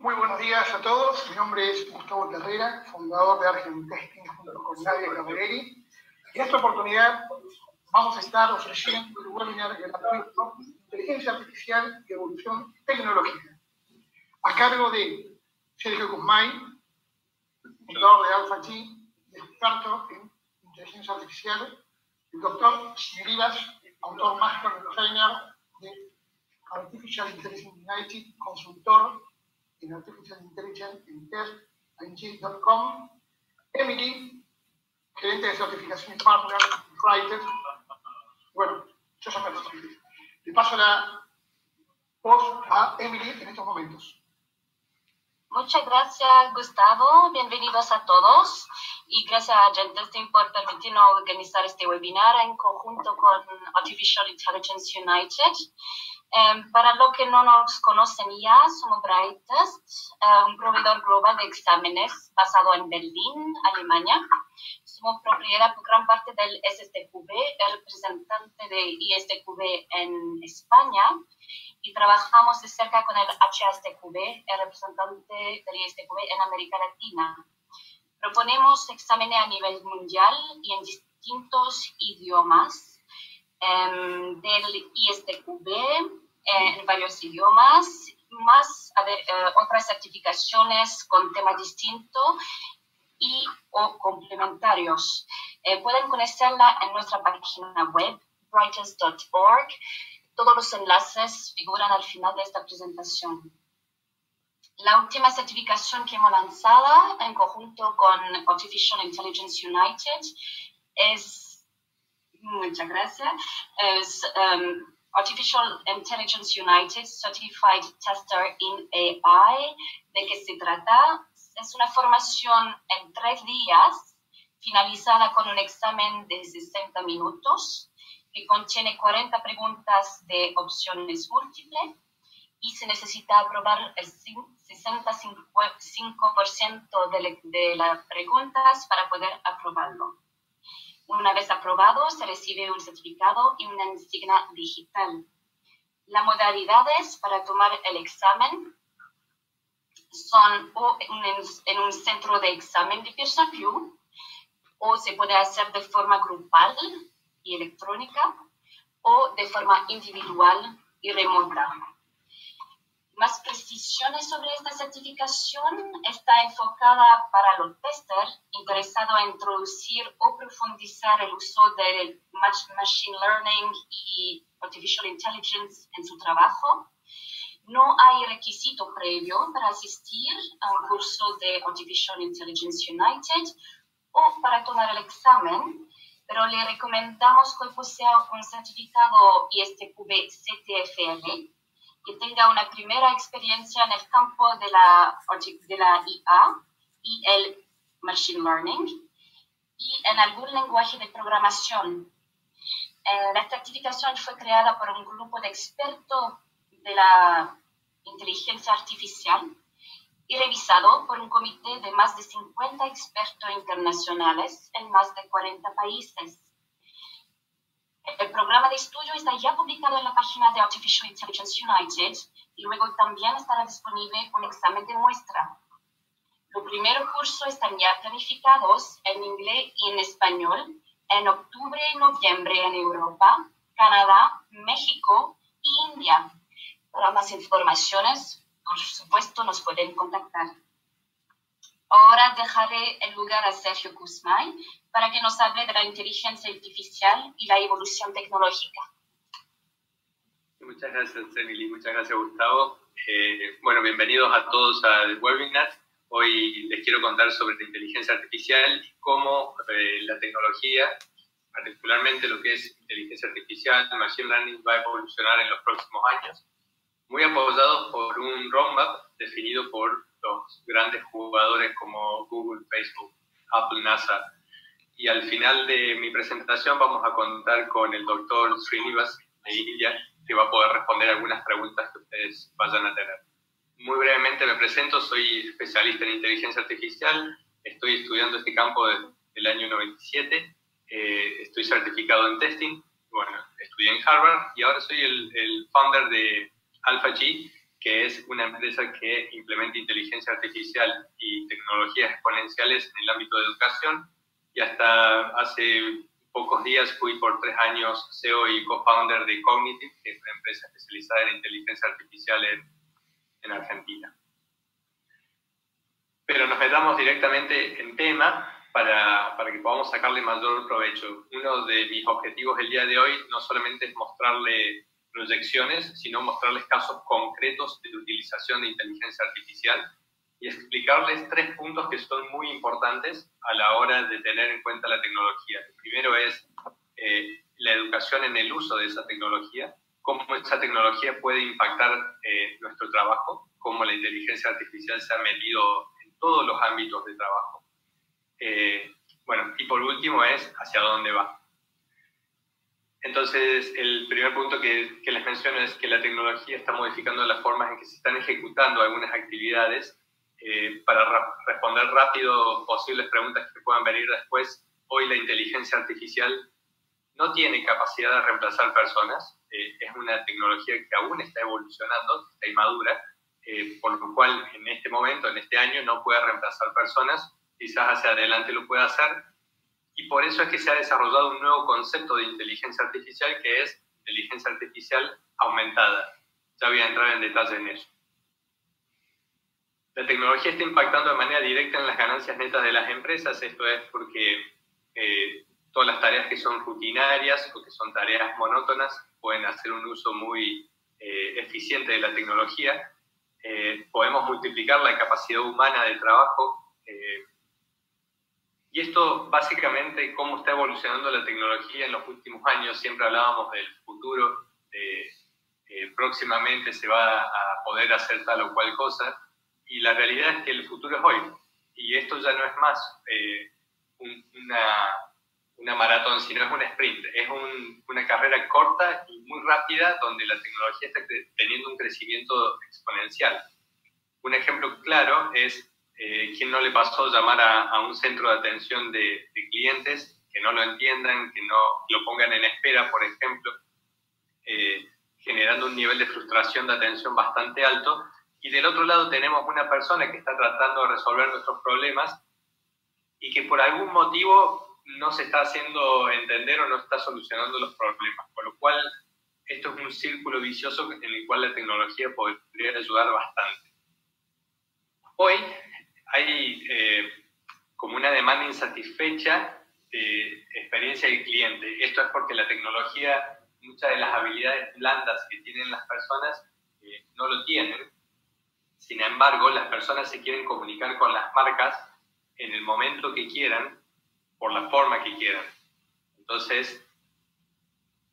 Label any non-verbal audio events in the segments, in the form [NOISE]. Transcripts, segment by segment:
Muy buenos días a todos. Mi nombre es Gustavo Carrera, fundador de Argentesting junto con Nadia Cavalieri. En esta oportunidad vamos a estar ofreciendo un webinar gratuito Inteligencia Artificial y Evolución Tecnológica, a cargo de Sergio Guzmay, fundador de AlphaG y experto en inteligencia artificial, el doctor Rivas, autor máster de trainer de Artificial Intelligence United, consultor en Artificial Intelligence en testng.com, Emily, gerente de certificación partner, Writer. Bueno, yo ya me presenté. Le paso la voz a Emily en estos momentos. Muchas gracias, Gustavo. Bienvenidos a todos. Y gracias a Gentesting por permitirnos organizar este webinar en conjunto con Artificial Intelligence United. Um, para los que no nos conocen ya, somos Brightest, uh, un proveedor global de exámenes basado en Berlín, Alemania. Somos propiedad por gran parte del SSTQB, el representante de ISTQB en España, y trabajamos de cerca con el HSTQB, el representante del ISTQB en América Latina. Proponemos exámenes a nivel mundial y en distintos idiomas Em, del ISTQB en varios idiomas, más eh, otras certificaciones con tema distinto y o complementarios. Eh, pueden conocerla en nuestra página web, brightest.org. Todos los enlaces figuran al final de esta presentación. La última certificación que hemos lanzado en conjunto con Artificial Intelligence United es muchas gracias, es um, Artificial Intelligence United Certified Tester in AI. ¿De qué se trata? Es una formación en tres días, finalizada con un examen de 60 minutos, que contiene 40 preguntas de opciones múltiples y se necesita aprobar el 65% de, de las preguntas para poder aprobarlo. Una vez aprobado, se recibe un certificado y una insignia digital. Las modalidades para tomar el examen son o en, un centro de examen de peer review o se puede hacer de forma grupal y electrónica o de forma individual y remota. Más precisiones sobre esta certificación está enfocada para los testers interesados en introducir o profundizar el uso del Machine Learning y Artificial Intelligence en su trabajo. No hay requisito previo para asistir a un curso de Artificial Intelligence United o para tomar el examen, pero le recomendamos que posea un certificado ISTQB CTFL que tenga una primera experiencia en el campo de la, de la IA y el Machine Learning y en algún lenguaje de programación. Eh, esta certificación fue creada por un grupo de expertos de la inteligencia artificial y revisado por un comité de más de 50 expertos internacionales en más de 40 países. El programa de estudio está ya publicado en la página de Artificial Intelligence United y luego también estará disponible un examen de muestra. Los primeros cursos están ya planificados en inglés y en español en octubre y noviembre en Europa, Canadá, México y India. Para más informaciones, por supuesto, nos pueden contactar. Ahora dejaré el lugar a Sergio Guzmán para que nos hable de la inteligencia artificial y la evolución tecnológica. Muchas gracias, Emily. Muchas gracias, Gustavo. Eh, bueno, bienvenidos a todos al webinar. Hoy les quiero contar sobre la inteligencia artificial y cómo eh, la tecnología, particularmente lo que es inteligencia artificial, machine learning, va a evolucionar en los próximos años, muy apoyados por un roadmap definido por los grandes jugadores como Google, Facebook, Apple, NASA, y al final de mi presentación vamos a contar con el doctor Srinivas de India, que va a poder responder algunas preguntas que ustedes vayan a tener. Muy brevemente me presento, soy especialista en inteligencia artificial, estoy estudiando este campo desde el año 97, eh, estoy certificado en testing, bueno, estudié en Harvard y ahora soy el, el founder de AlphaG, que es una empresa que implementa inteligencia artificial y tecnologías exponenciales en el ámbito de educación. Y hasta hace pocos días fui por tres años CEO y co-founder de Cognitive, que es una empresa especializada en inteligencia artificial en, en Argentina. Pero nos metamos directamente en tema para, para, que podamos sacarle mayor provecho. Uno de mis objetivos el día de hoy no solamente es mostrarle proyecciones, sino mostrarles casos concretos de utilización de inteligencia artificial y explicarles tres puntos que son muy importantes a la hora de tener en cuenta la tecnología. El primero es eh, la educación en el uso de esa tecnología, cómo esa tecnología puede impactar eh, nuestro trabajo, cómo la inteligencia artificial se ha metido en todos los ámbitos de trabajo. Eh, bueno, y por último es hacia dónde va. Entonces, el primer punto que, les menciono es que la tecnología está modificando las formas en que se están ejecutando algunas actividades eh, para responder rápido posibles preguntas que puedan venir después. Hoy la inteligencia artificial no tiene capacidad de reemplazar personas, eh, es una tecnología que aún está evolucionando, está inmadura, eh, por lo cual en este momento, en este año, no puede reemplazar personas, quizás hacia adelante lo pueda hacer, y por eso es que se ha desarrollado un nuevo concepto de inteligencia artificial que es inteligencia artificial aumentada. Ya voy a entrar en detalle en eso. La tecnología está impactando de manera directa en las ganancias netas de las empresas. Esto es porque eh, todas las tareas que son rutinarias o que son tareas monótonas pueden hacer un uso muy eh, eficiente de la tecnología. Eh, podemos multiplicar la capacidad humana de trabajo y esto básicamente, cómo está evolucionando la tecnología en los últimos años, siempre hablábamos del futuro, de, próximamente se va a poder hacer tal o cual cosa, y la realidad es que el futuro es hoy. Y esto ya no es más eh, una, una, maratón, sino es un sprint, es una carrera corta y muy rápida donde la tecnología está teniendo un crecimiento exponencial. Un ejemplo claro es eh, ¿quién no le pasó llamar a, un centro de atención de, clientes que no lo entiendan, que no lo pongan en espera, por ejemplo, eh, generando un nivel de frustración de atención bastante alto? Y del otro lado tenemos una persona que está tratando de resolver nuestros problemas y que por algún motivo no se está haciendo entender o no está solucionando los problemas. Por lo cual, esto es un círculo vicioso en el cual la tecnología podría ayudar bastante. Hoy, hay eh, como una demanda insatisfecha de experiencia del cliente. Esto es porque la tecnología, muchas de las habilidades blandas que tienen las personas eh, no lo tienen. Sin embargo, las personas se quieren comunicar con las marcas en el momento que quieran, por la forma que quieran. Entonces,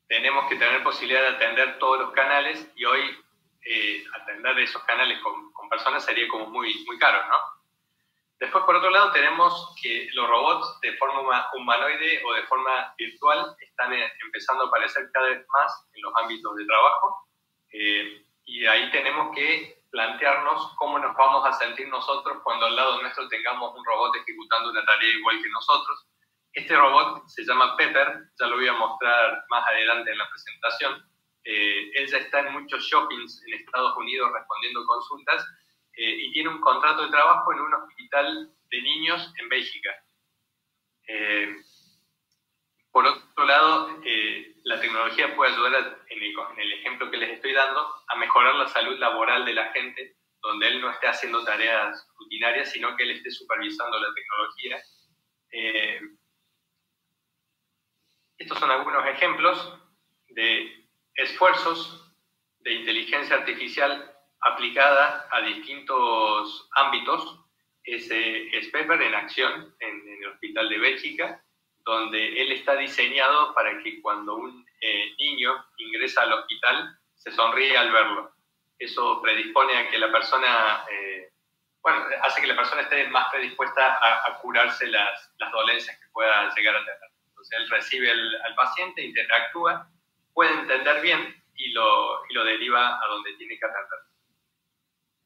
tenemos que tener posibilidad de atender todos los canales y hoy eh, atender esos canales con, con personas sería como muy, muy caro, ¿no? Después, por otro lado, tenemos que los robots de forma humanoide o de forma virtual están eh, empezando a aparecer cada vez más en los ámbitos de trabajo. Eh, y ahí tenemos que plantearnos cómo nos vamos a sentir nosotros cuando al lado nuestro tengamos un robot ejecutando una tarea igual que nosotros. Este robot se llama Pepper, ya lo voy a mostrar más adelante en la presentación. Eh, él ya está en muchos shoppings en Estados Unidos respondiendo consultas eh, y tiene un contrato de trabajo en un hospital de niños en Bélgica. Eh, por otro lado, eh, la tecnología puede ayudar, en, el, ejemplo que les estoy dando, a mejorar la salud laboral de la gente, donde él no esté haciendo tareas rutinarias, sino que él esté supervisando la tecnología. estos son algunos ejemplos de esfuerzos de inteligencia artificial aplicada a distintos ámbitos. Es, es Pepper en acción en, el Hospital de Bélgica, donde él está diseñado para que cuando un eh, niño ingresa al hospital se sonríe al verlo. Eso predispone a que la persona, eh, bueno, hace que la persona esté más predispuesta a, curarse las, dolencias que pueda llegar a tener. Entonces él recibe al paciente, interactúa, puede entender bien y lo, y lo deriva a donde tiene que atender.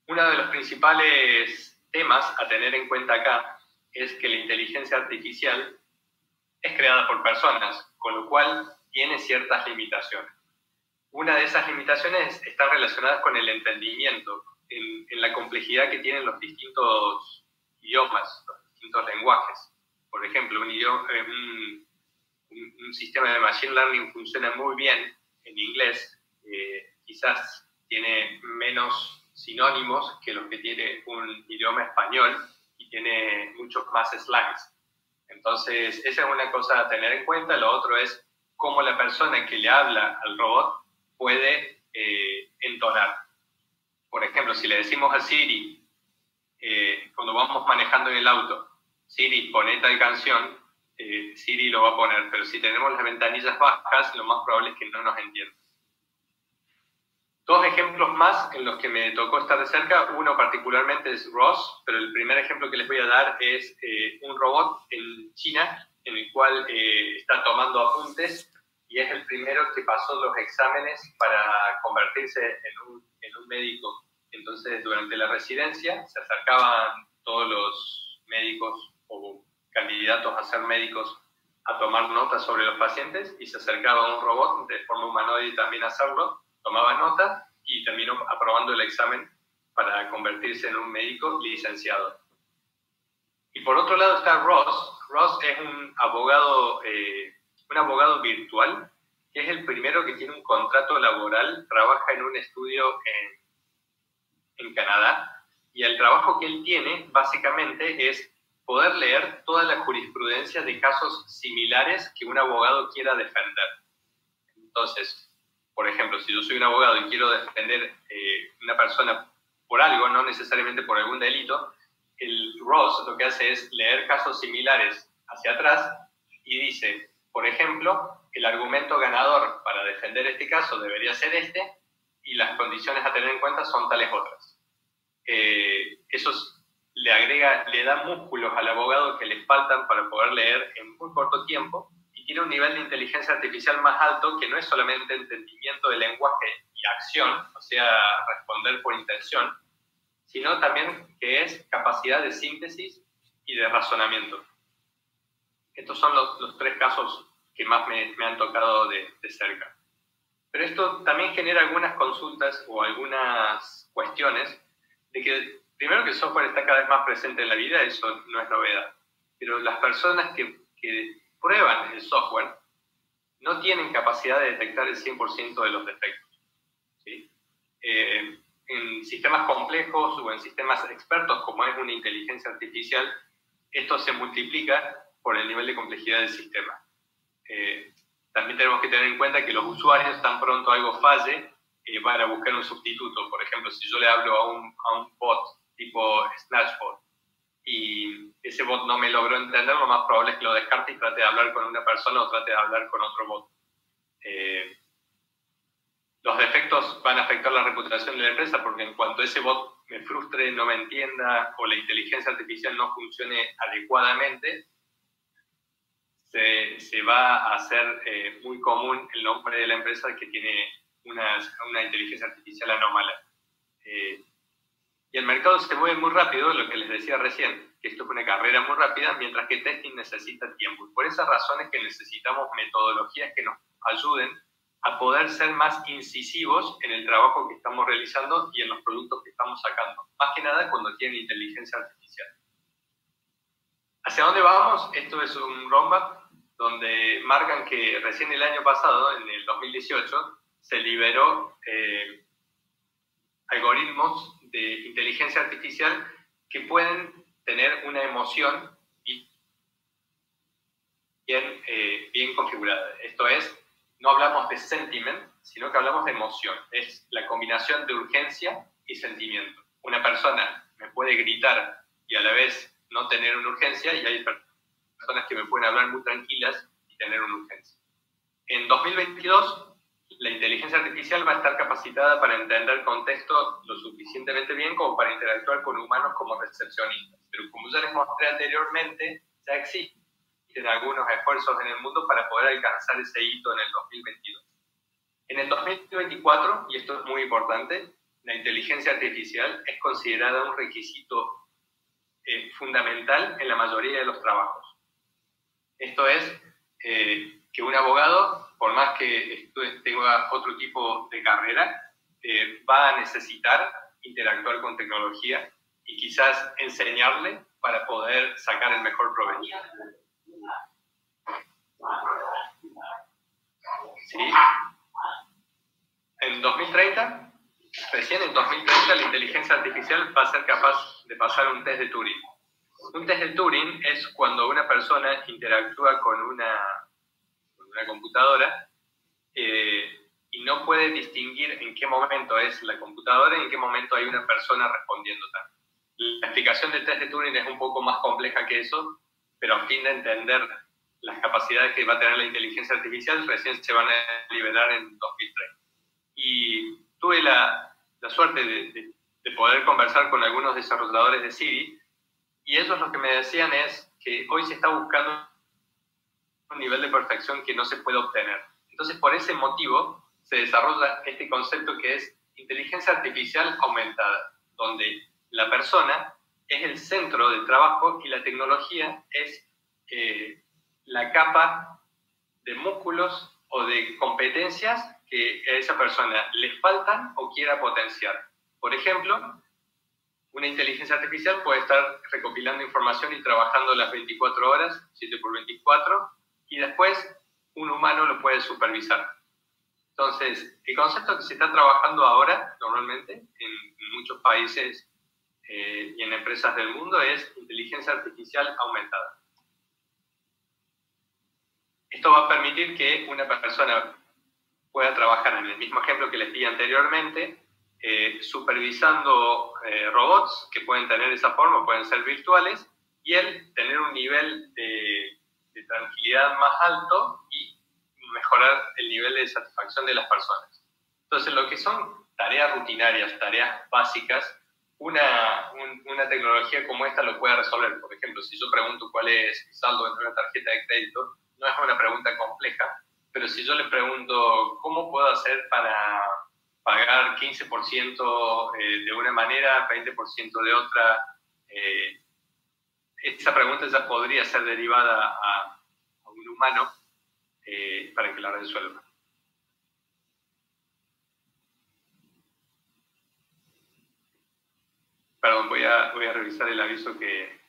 Uno de los principales temas a tener en cuenta acá es que la inteligencia artificial es creada por personas, con lo cual tiene ciertas limitaciones. una de esas limitaciones está relacionada con el entendimiento, en, la complejidad que tienen los distintos idiomas, los distintos lenguajes. Por ejemplo, un, idioma, un, un, sistema de Machine Learning funciona muy bien en inglés, eh, quizás tiene menos sinónimos que los que tiene un idioma español y tiene muchos más slangs. Entonces, esa es una cosa a tener en cuenta. Lo otro es cómo la persona que le habla al robot puede eh, entonar. Por ejemplo, si le decimos a Siri, eh, cuando vamos manejando en el auto, Siri, pone tal canción, eh, Siri lo va a poner, pero si tenemos las ventanillas bajas, lo más probable es que no nos entienda. Dos ejemplos más en los que me tocó estar de cerca, uno particularmente es Ross, pero el primer ejemplo que les voy a dar es un robot en China en el cual está tomando apuntes y es el primero que pasó los exámenes para convertirse en un, en un médico. Entonces, durante la residencia se acercaban todos los médicos o candidatos a ser médicos a tomar notas sobre los pacientes y se acercaba un robot de forma humanoide también a hacerlo, tomaba notas y terminó aprobando el examen para convertirse en un médico licenciado. Y por otro lado está Ross. Ross es un abogado eh, un abogado virtual, que es el primero que tiene un contrato laboral, trabaja en un estudio en, en Canadá, y el trabajo que él tiene básicamente es poder leer toda la jurisprudencia de casos similares que un abogado quiera defender. Entonces, por ejemplo, si yo soy un abogado y quiero defender eh, una persona por algo, no necesariamente por algún delito, el Ross lo que hace es leer casos similares hacia atrás y dice, por ejemplo, el argumento ganador para defender este caso debería ser este y las condiciones a tener en cuenta son tales otras. Eh, eso le agrega, le da músculos al abogado que le faltan para poder leer en muy corto tiempo tiene un nivel de inteligencia artificial más alto que no es solamente entendimiento del lenguaje y acción, o sea, responder por intención, sino también que es capacidad de síntesis y de razonamiento. Estos son los, tres casos que más me, han tocado de, cerca. Pero esto también genera algunas consultas o algunas cuestiones de que, primero, que el software está cada vez más presente en la vida, eso no es novedad. Pero las personas que, prueban el software no tienen capacidad de detectar el 100% de los defectos. Eh, en sistemas complejos o en sistemas expertos, como es una inteligencia artificial, esto se multiplica por el nivel de complejidad del sistema. Eh, también tenemos que tener en cuenta que los usuarios, tan pronto algo falle, eh, van a buscar un sustituto. Por ejemplo, si yo le hablo a un, a un bot tipo Snatchbot y ese bot no me logró entender, lo más probable es que lo descarte y trate de hablar con una persona o trate de hablar con otro bot. Eh, los defectos van a afectar la reputación de la empresa porque en cuanto ese bot me frustre, no me entienda o la inteligencia artificial no funcione adecuadamente, se, se va a hacer eh, muy común el nombre de la empresa que tiene una, una inteligencia artificial anómala. Eh, y el mercado se mueve muy rápido, lo que les decía recién, que esto es una carrera muy rápida, mientras que testing necesita tiempo. Por esas razones que necesitamos metodologías que nos ayuden a poder ser más incisivos en el trabajo que estamos realizando y en los productos que estamos sacando. Más que nada cuando tienen inteligencia artificial. ¿Hacia dónde vamos? Esto es un roadmap donde marcan que recién el año pasado, en el 2018, se liberó eh, algoritmos de inteligencia artificial que pueden tener una emoción bien, eh, bien configurada. Esto es, no hablamos de sentiment, sino que hablamos de emoción. Es la combinación de urgencia y sentimiento. Una persona me puede gritar y a la vez no tener una urgencia y hay personas que me pueden hablar muy tranquilas y tener una urgencia. En 2022, la inteligencia artificial va a estar capacitada para entender contexto lo suficientemente bien como para interactuar con humanos como recepcionistas. Pero como ya les mostré anteriormente, ya existen algunos esfuerzos en el mundo para poder alcanzar ese hito en el 2022. En el 2024, y esto es muy importante, la inteligencia artificial es considerada un requisito eh, fundamental en la mayoría de los trabajos. Esto es eh, que un abogado por más que tenga otro tipo de carrera, eh, va a necesitar interactuar con tecnología y quizás enseñarle para poder sacar el mejor provecho. ¿Sí? En 2030, recién en 2030, la inteligencia artificial va a ser capaz de pasar un test de Turing. Un test de Turing es cuando una persona interactúa con una, una computadora eh, y no puede distinguir en qué momento es la computadora y en qué momento hay una persona respondiendo La explicación del test de Turing es un poco más compleja que eso, pero a fin de entender las capacidades que va a tener la inteligencia artificial recién se van a liberar en 2030. Y tuve la, la suerte de, de, poder conversar con algunos desarrolladores de Siri y ellos lo que me decían es que hoy se está buscando un nivel de perfección que no se puede obtener. Entonces, por ese motivo, se desarrolla este concepto que es inteligencia artificial aumentada, donde la persona es el centro del trabajo y la tecnología es eh, la capa de músculos o de competencias que a esa persona le faltan o quiera potenciar. Por ejemplo, una inteligencia artificial puede estar recopilando información y trabajando las 24 horas, 7 por 24, y después un humano lo puede supervisar. Entonces, el concepto que se está trabajando ahora, normalmente, en muchos países eh, y en empresas del mundo, es inteligencia artificial aumentada. Esto va a permitir que una persona pueda trabajar en el mismo ejemplo que les di anteriormente, eh, supervisando eh, robots que pueden tener esa forma, pueden ser virtuales, y él tener un nivel de, tranquilidad más alto y mejorar el nivel de satisfacción de las personas. Entonces, lo que son tareas rutinarias, tareas básicas, una, una tecnología como esta lo puede resolver. Por ejemplo, si yo pregunto cuál es el saldo dentro de una tarjeta de crédito, no es una pregunta compleja, pero si yo le pregunto cómo puedo hacer para pagar 15% eh, de una manera, 20% de otra, eh, esa pregunta ya podría ser derivada a, un humano eh, para que la resuelva. Perdón, voy a, voy a revisar el aviso que,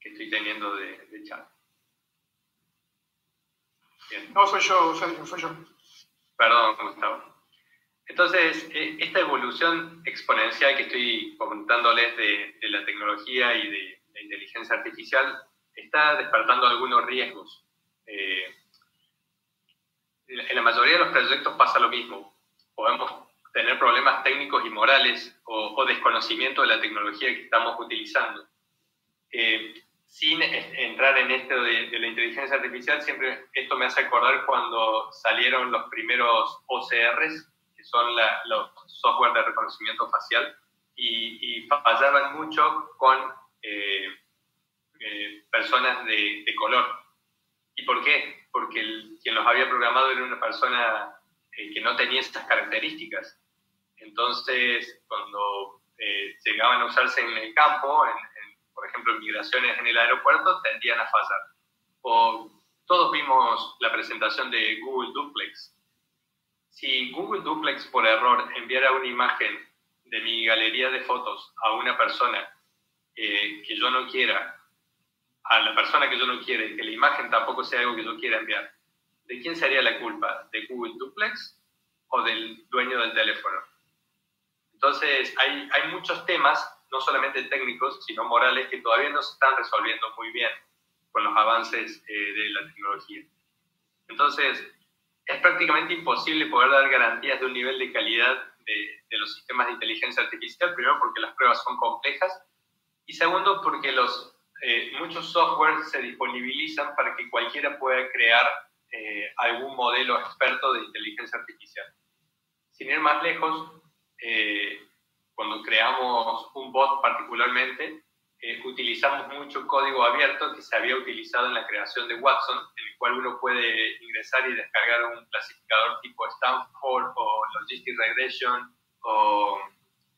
que estoy teniendo de, de chat. No, soy yo, soy, yo. Perdón, Gustavo. Entonces, eh, esta evolución exponencial que estoy comentándoles de, la tecnología y de la inteligencia artificial está despertando algunos riesgos. Eh, en la mayoría de los proyectos pasa lo mismo. Podemos tener problemas técnicos y morales o, desconocimiento de la tecnología que estamos utilizando. Eh, sin entrar en esto de, la inteligencia artificial, siempre esto me hace acordar cuando salieron los primeros OCRs, que son los software de reconocimiento facial, y, fallaban mucho con personas de, color. ¿Y por qué? Porque quien los había programado era una persona eh, que no tenía estas características. Entonces, cuando llegaban a usarse en el campo, en, por ejemplo, migraciones en el aeropuerto, tendían a fallar. O todos vimos la presentación de Google Duplex. Si Google Duplex por error enviara una imagen de mi galería de fotos a una persona eh, que yo no quiera, a la persona que yo no quiera y que la imagen tampoco sea algo que yo quiera enviar, ¿de quién sería la culpa? ¿De Google Duplex o del dueño del teléfono? Entonces, hay, hay muchos temas no solamente técnicos, sino morales, que todavía no se están resolviendo muy bien con los avances eh, de la tecnología. Entonces, es prácticamente imposible poder dar garantías de un nivel de calidad de, de los sistemas de inteligencia artificial, primero porque las pruebas son complejas y segundo porque los, eh, muchos software se disponibilizan para que cualquiera pueda crear eh, algún modelo experto de inteligencia artificial. Sin ir más lejos, cuando creamos un bot particularmente, eh, utilizamos mucho código abierto que se había utilizado en la creación de Watson, en el cual uno puede ingresar y descargar un clasificador tipo Stanford o Logistic Regression o,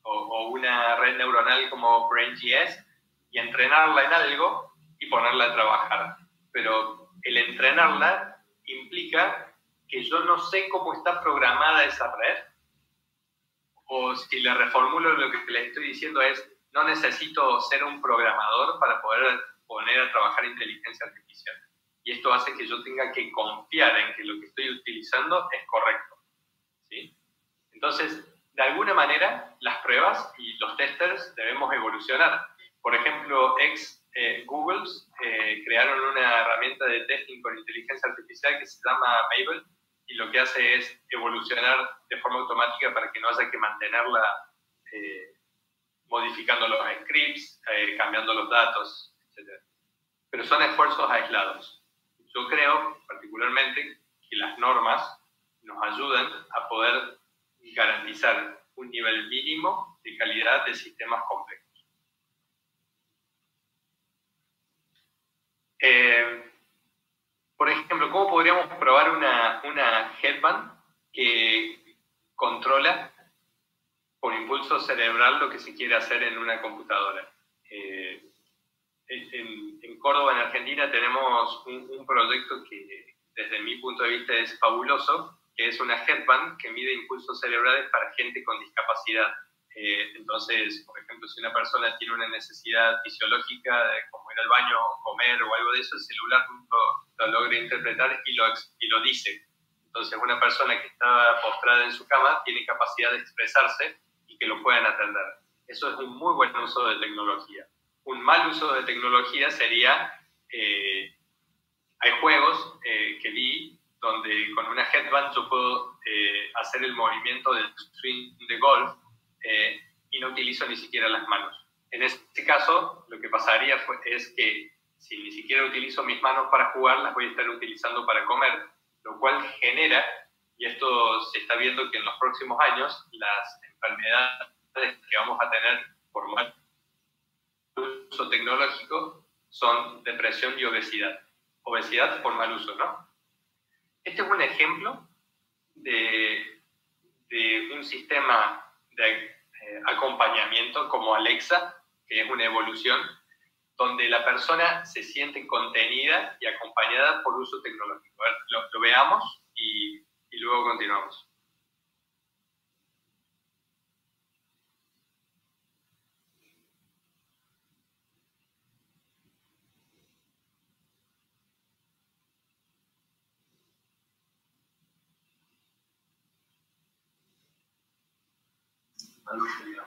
o, una red neuronal como BrainGS y entrenarla en algo y ponerla a trabajar. Pero el entrenarla implica que yo no sé cómo está programada esa red, o si le reformulo lo que le estoy diciendo es, no necesito ser un programador para poder poner a trabajar inteligencia artificial. Y esto hace que yo tenga que confiar en que lo que estoy utilizando es correcto. ¿sí? Entonces, de alguna manera, las pruebas y los testers debemos evolucionar. Por ejemplo, ex eh, Google eh, crearon una herramienta de testing con inteligencia artificial que se llama Mabel y lo que hace es evolucionar de forma automática para que no haya que mantenerla eh, modificando los scripts, eh, cambiando los datos, etc. Pero son esfuerzos aislados. Yo creo particularmente que las normas nos ayudan a poder garantizar un nivel mínimo de calidad de sistemas complejos. Eh, por ejemplo, ¿cómo podríamos probar una, una headband que controla por impulso cerebral lo que se quiere hacer en una computadora? Eh, en, Córdoba, en Argentina, tenemos un proyecto que desde mi punto de vista es fabuloso, que es una headband que mide impulsos cerebrales para gente con discapacidad. Eh, entonces, por ejemplo, si una persona tiene una necesidad fisiológica de como ir al baño, comer o algo de eso, el celular lo, lo logra interpretar y lo, y lo dice. Entonces, una persona que está postrada en su cama tiene capacidad de expresarse y que lo puedan atender. Eso es un muy buen uso de tecnología. Un mal uso de tecnología sería, eh, hay juegos eh, que vi donde con una headband yo puedo eh, hacer el movimiento del swing de golf eh, y no utilizo ni siquiera las manos. En este caso, lo que pasaría es que si ni siquiera utilizo mis manos para jugar, las voy a estar utilizando para comer, lo cual genera, y esto se está viendo que en los próximos años, las enfermedades que vamos a tener por mal uso tecnológico son depresión y obesidad. Obesidad por mal uso, ¿no? Este es un ejemplo de, un sistema de eh, acompañamiento como Alexa, que es una evolución, donde la persona se siente contenida y acompañada por uso tecnológico. lo, veamos y luego continuamos. Hallelujah.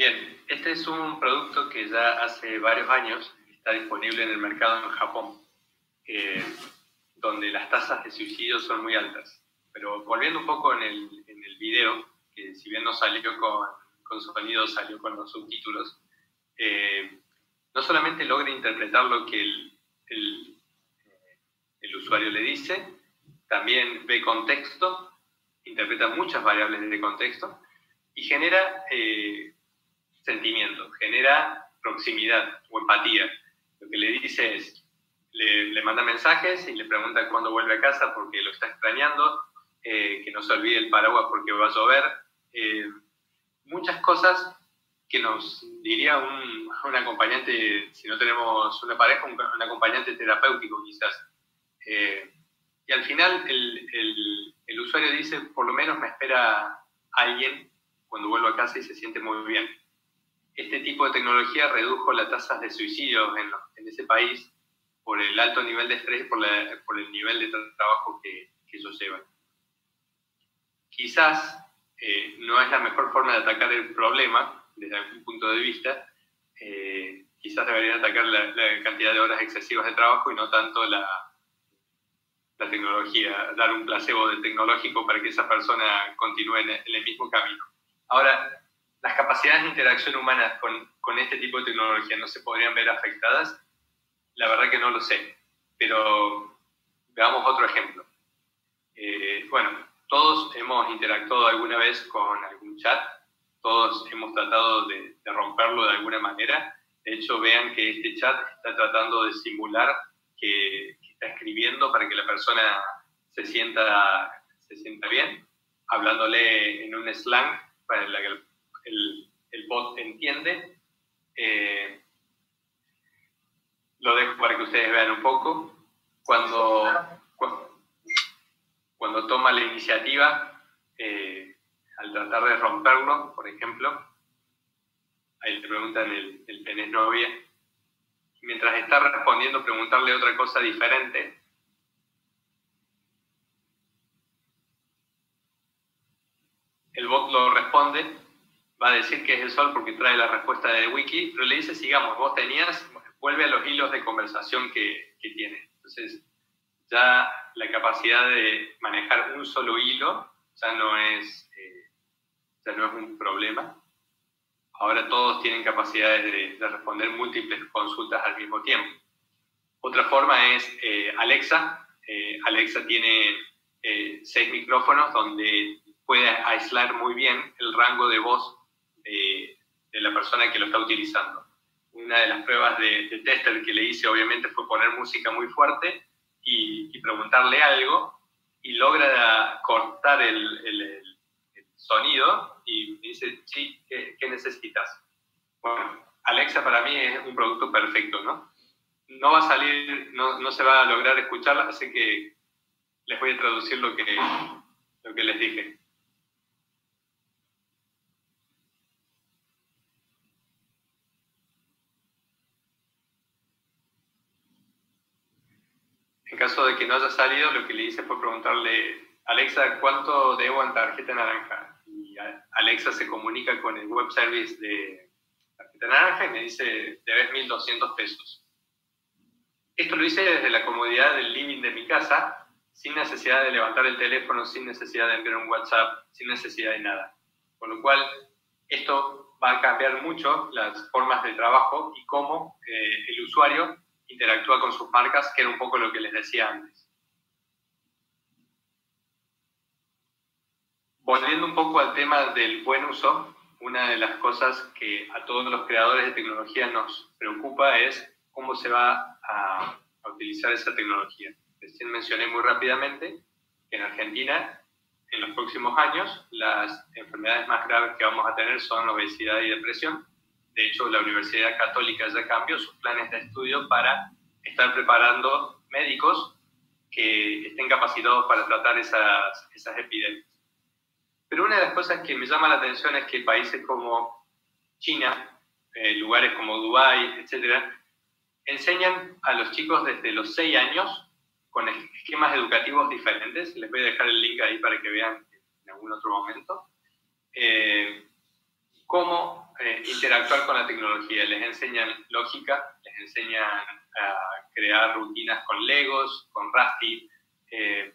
Bien, este es un producto que ya hace varios años está disponible en el mercado en Japón, eh, donde las tasas de suicidio son muy altas. Pero volviendo un poco en el, en el video, que si bien no salió con, con sonido, salió con los subtítulos, eh, no solamente logra interpretar lo que el, el, el usuario le dice, también ve contexto, interpreta muchas variables de contexto y genera eh, sentimiento, genera proximidad o empatía. Lo que le dice es, le, manda mensajes y le pregunta cuándo vuelve a casa porque lo está extrañando, eh, que no se olvide el paraguas porque va a llover. Eh, muchas cosas que nos diría un, acompañante, si no tenemos una pareja, un, acompañante terapéutico quizás. Eh, y al final el, el, usuario dice, por lo menos me espera alguien cuando vuelvo a casa y se siente muy bien. Este tipo de tecnología redujo las tasas de suicidios en, en ese país por el alto nivel de estrés y por, por el nivel de trabajo que, que ellos llevan. Quizás eh, no es la mejor forma de atacar el problema desde algún punto de vista. Eh, quizás deberían atacar la, cantidad de horas excesivas de trabajo y no tanto la, la tecnología, dar un placebo de tecnológico para que esa persona continúe en el mismo camino. Ahora, las capacidades de interacción humana con, con, este tipo de tecnología no se podrían ver afectadas. La verdad que no lo sé, pero veamos otro ejemplo. Eh, bueno, todos hemos interactuado alguna vez con algún chat, todos hemos tratado de, romperlo de alguna manera. De hecho, vean que este chat está tratando de simular que, está escribiendo para que la persona se sienta, se sienta bien, hablándole en un slang para que el, el, bot entiende. Eh, lo dejo para que ustedes vean un poco. Cuando, cuando toma la iniciativa, eh, al tratar de romperlo, por ejemplo, ahí le preguntan el, el tenés novia, mientras está respondiendo, preguntarle otra cosa diferente, el bot lo responde, va a decir que es el sol porque trae la respuesta de wiki, pero le dice, sigamos, vos tenías, vuelve a los hilos de conversación que, que tiene. Entonces, ya la capacidad de manejar un solo hilo ya no es, eh, ya no es un problema. Ahora todos tienen capacidades de, responder múltiples consultas al mismo tiempo. Otra forma es eh, Alexa. Eh, Alexa tiene seis micrófonos donde puede aislar muy bien el rango de voz de, la persona que lo está utilizando. Una de las pruebas de, de tester que le hice obviamente fue poner música muy fuerte y, preguntarle algo y logra cortar el, el, sonido y me dice, sí, ¿qué, necesitas? Bueno, Alexa para mí es un producto perfecto, ¿no? No va a salir, no, no se va a lograr escucharla, así que les voy a traducir lo que, lo que les dije. Caso de que no haya salido, lo que le hice fue preguntarle, Alexa, ¿cuánto debo en tarjeta naranja? Y Alexa se comunica con el web service de tarjeta naranja y me dice, debes 1.200 pesos. Esto lo hice desde la comodidad del living de mi casa, sin necesidad de levantar el teléfono, sin necesidad de enviar un WhatsApp, sin necesidad de nada. Con lo cual, esto va a cambiar mucho las formas de trabajo y cómo eh, el usuario interactúa con sus marcas, que era un poco lo que les decía antes. Volviendo un poco al tema del buen uso, una de las cosas que a todos los creadores de tecnología nos preocupa es cómo se va a, utilizar esa tecnología. Recién mencioné muy rápidamente que en Argentina, en los próximos años, las enfermedades más graves que vamos a tener son obesidad y depresión, de hecho, la Universidad Católica ya cambió sus planes de estudio para estar preparando médicos que estén capacitados para tratar esas, esas epidemias. Pero una de las cosas que me llama la atención es que países como China, eh, lugares como Dubái, etcétera, enseñan a los chicos desde los 6 años con esquemas educativos diferentes. Les voy a dejar el link ahí para que vean en algún otro momento. Eh, cómo eh, interactuar con la tecnología. Les enseñan lógica, les enseñan a crear rutinas con Legos, con Rusty, eh,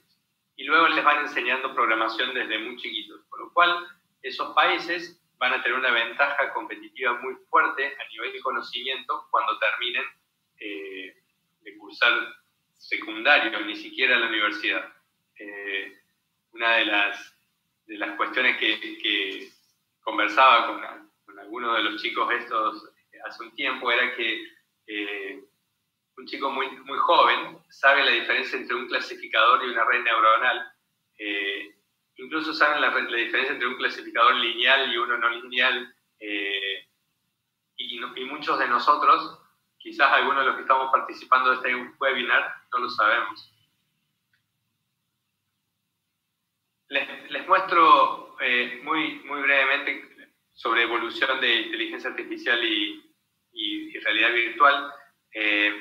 y luego les van enseñando programación desde muy chiquitos, por lo cual esos países van a tener una ventaja competitiva muy fuerte a nivel de conocimiento cuando terminen eh, de cursar secundario, ni siquiera la universidad. una de las, de las cuestiones que conversaba con, algunos de los chicos estos hace un tiempo era que eh, un chico muy, muy joven sabe la diferencia entre un clasificador y una red neuronal. Eh, incluso saben la, la, diferencia entre un clasificador lineal y uno no lineal. Eh, y, y, muchos de nosotros, quizás algunos de los que estamos participando de este webinar, no lo sabemos. Les, les muestro muy, muy brevemente sobre evolución de inteligencia artificial y, y, realidad virtual. Eh,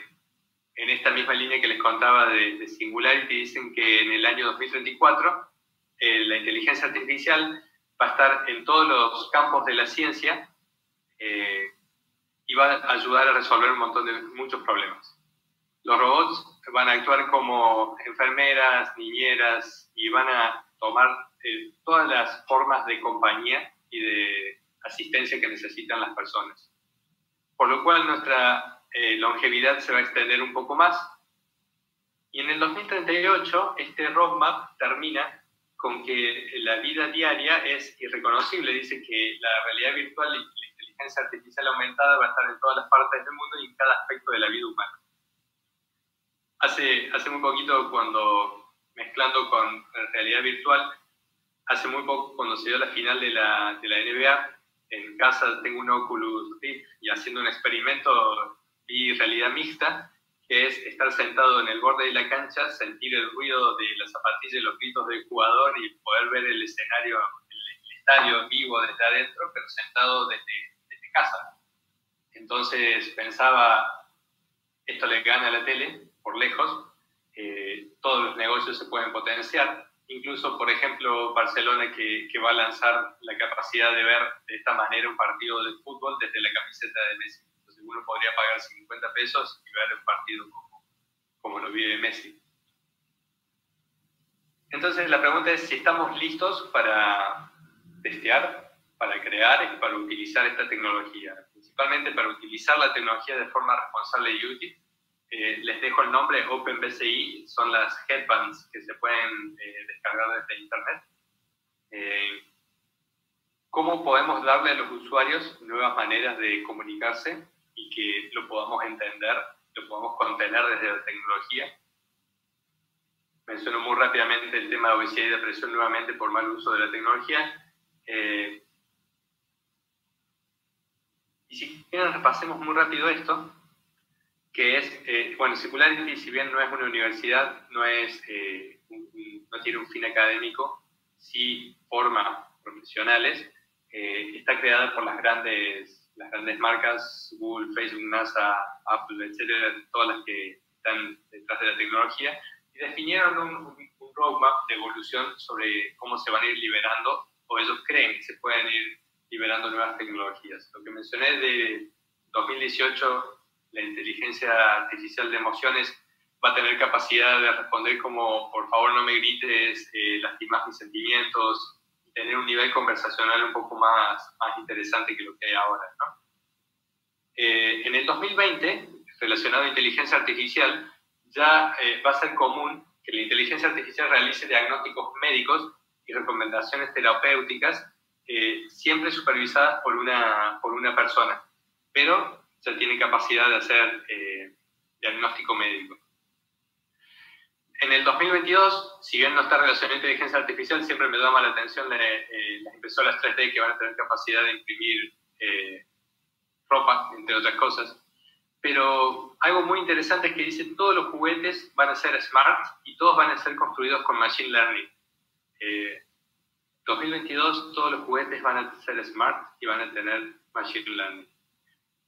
en esta misma línea que les contaba de, Singularity, dicen que en el año 2034 eh, la inteligencia artificial va a estar en todos los campos de la ciencia eh, y va a ayudar a resolver un montón de muchos problemas. Los robots van a actuar como enfermeras, niñeras y van a tomar todas las formas de compañía y de asistencia que necesitan las personas por lo cual nuestra eh, longevidad se va a extender un poco más. Y en el 2038 este roadmap termina con que la vida diaria es irreconocible. Dice que la realidad virtual y la inteligencia artificial aumentada va a estar en todas las partes del mundo y en cada aspecto de la vida humana. Hace, hace muy poquito, cuando mezclando con realidad virtual, hace muy poco, cuando se dio la final de la, de la NBA, en casa tengo un Oculus y haciendo un experimento vi realidad mixta, que es estar sentado en el borde de la cancha, sentir el ruido de las zapatillas y los gritos del jugador y poder ver el escenario, el, estadio vivo desde adentro, pero sentado desde, desde casa. Entonces pensaba, esto le gana a la tele, por lejos, eh, todos los negocios se pueden potenciar, incluso, por ejemplo, Barcelona que, va a lanzar la capacidad de ver de esta manera un partido de fútbol desde la camiseta de Messi. Entonces uno podría pagar 50 pesos y ver un partido como, como lo vive Messi. Entonces la pregunta es si estamos listos para testear, para crear y para utilizar esta tecnología, principalmente para utilizar la tecnología de forma responsable y útil eh, les dejo el nombre OpenBCI, son las headbands que se pueden eh, descargar desde Internet. Eh, ¿Cómo podemos darle a los usuarios nuevas maneras de comunicarse y que lo podamos entender, lo podamos contener desde la tecnología? Menciono muy rápidamente el tema de obesidad y depresión nuevamente por mal uso de la tecnología. y si quieren, repasemos muy rápido esto que es, eh, bueno, Singularity, si bien no es una universidad, no, es, eh, no tiene un fin académico, sí forma profesionales, eh, está creada por las grandes, las grandes marcas, Google, Facebook, NASA, Apple, etcétera, todas las que están detrás de la tecnología, y definieron un, un roadmap de evolución sobre cómo se van a ir liberando, o ellos creen que se pueden ir liberando nuevas tecnologías. Lo que mencioné de 2018 la inteligencia artificial de emociones va a tener capacidad de responder como, por favor no me grites, eh, lastimas mis sentimientos, tener un nivel conversacional un poco más, más interesante que lo que hay ahora. Eh, en el 2020, relacionado a inteligencia artificial, ya eh, va a ser común que la inteligencia artificial realice diagnósticos médicos y recomendaciones terapéuticas siempre supervisadas por una, por una persona, pero ya tiene capacidad de hacer eh, diagnóstico médico. En el 2022, si bien no está relacionado a inteligencia artificial, siempre me llama la atención de, eh, las impresoras 3D que van a tener capacidad de imprimir eh, ropa, entre otras cosas. Pero algo muy interesante es que dice todos los juguetes van a ser smart y todos van a ser construidos con machine learning. 2022 todos los juguetes van a ser smart y van a tener machine learning.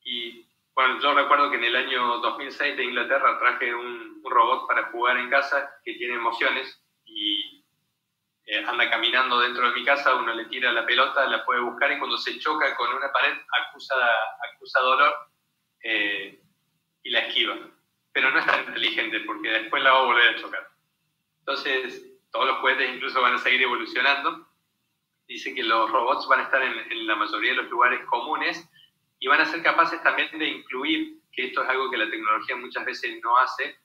Y bueno, yo recuerdo que en el año 2006 de Inglaterra traje un, robot para jugar en casa que tiene emociones y eh, anda caminando dentro de mi casa, uno le tira la pelota, la puede buscar y cuando se choca con una pared acusa, acusa dolor eh, y la esquiva. Pero no es tan inteligente porque después la va a volver a chocar. Entonces, todos los juguetes incluso van a seguir evolucionando. Dice que los robots van a estar en, en la mayoría de los lugares comunes y van a ser capaces también de incluir, que esto es algo que la tecnología muchas veces no hace,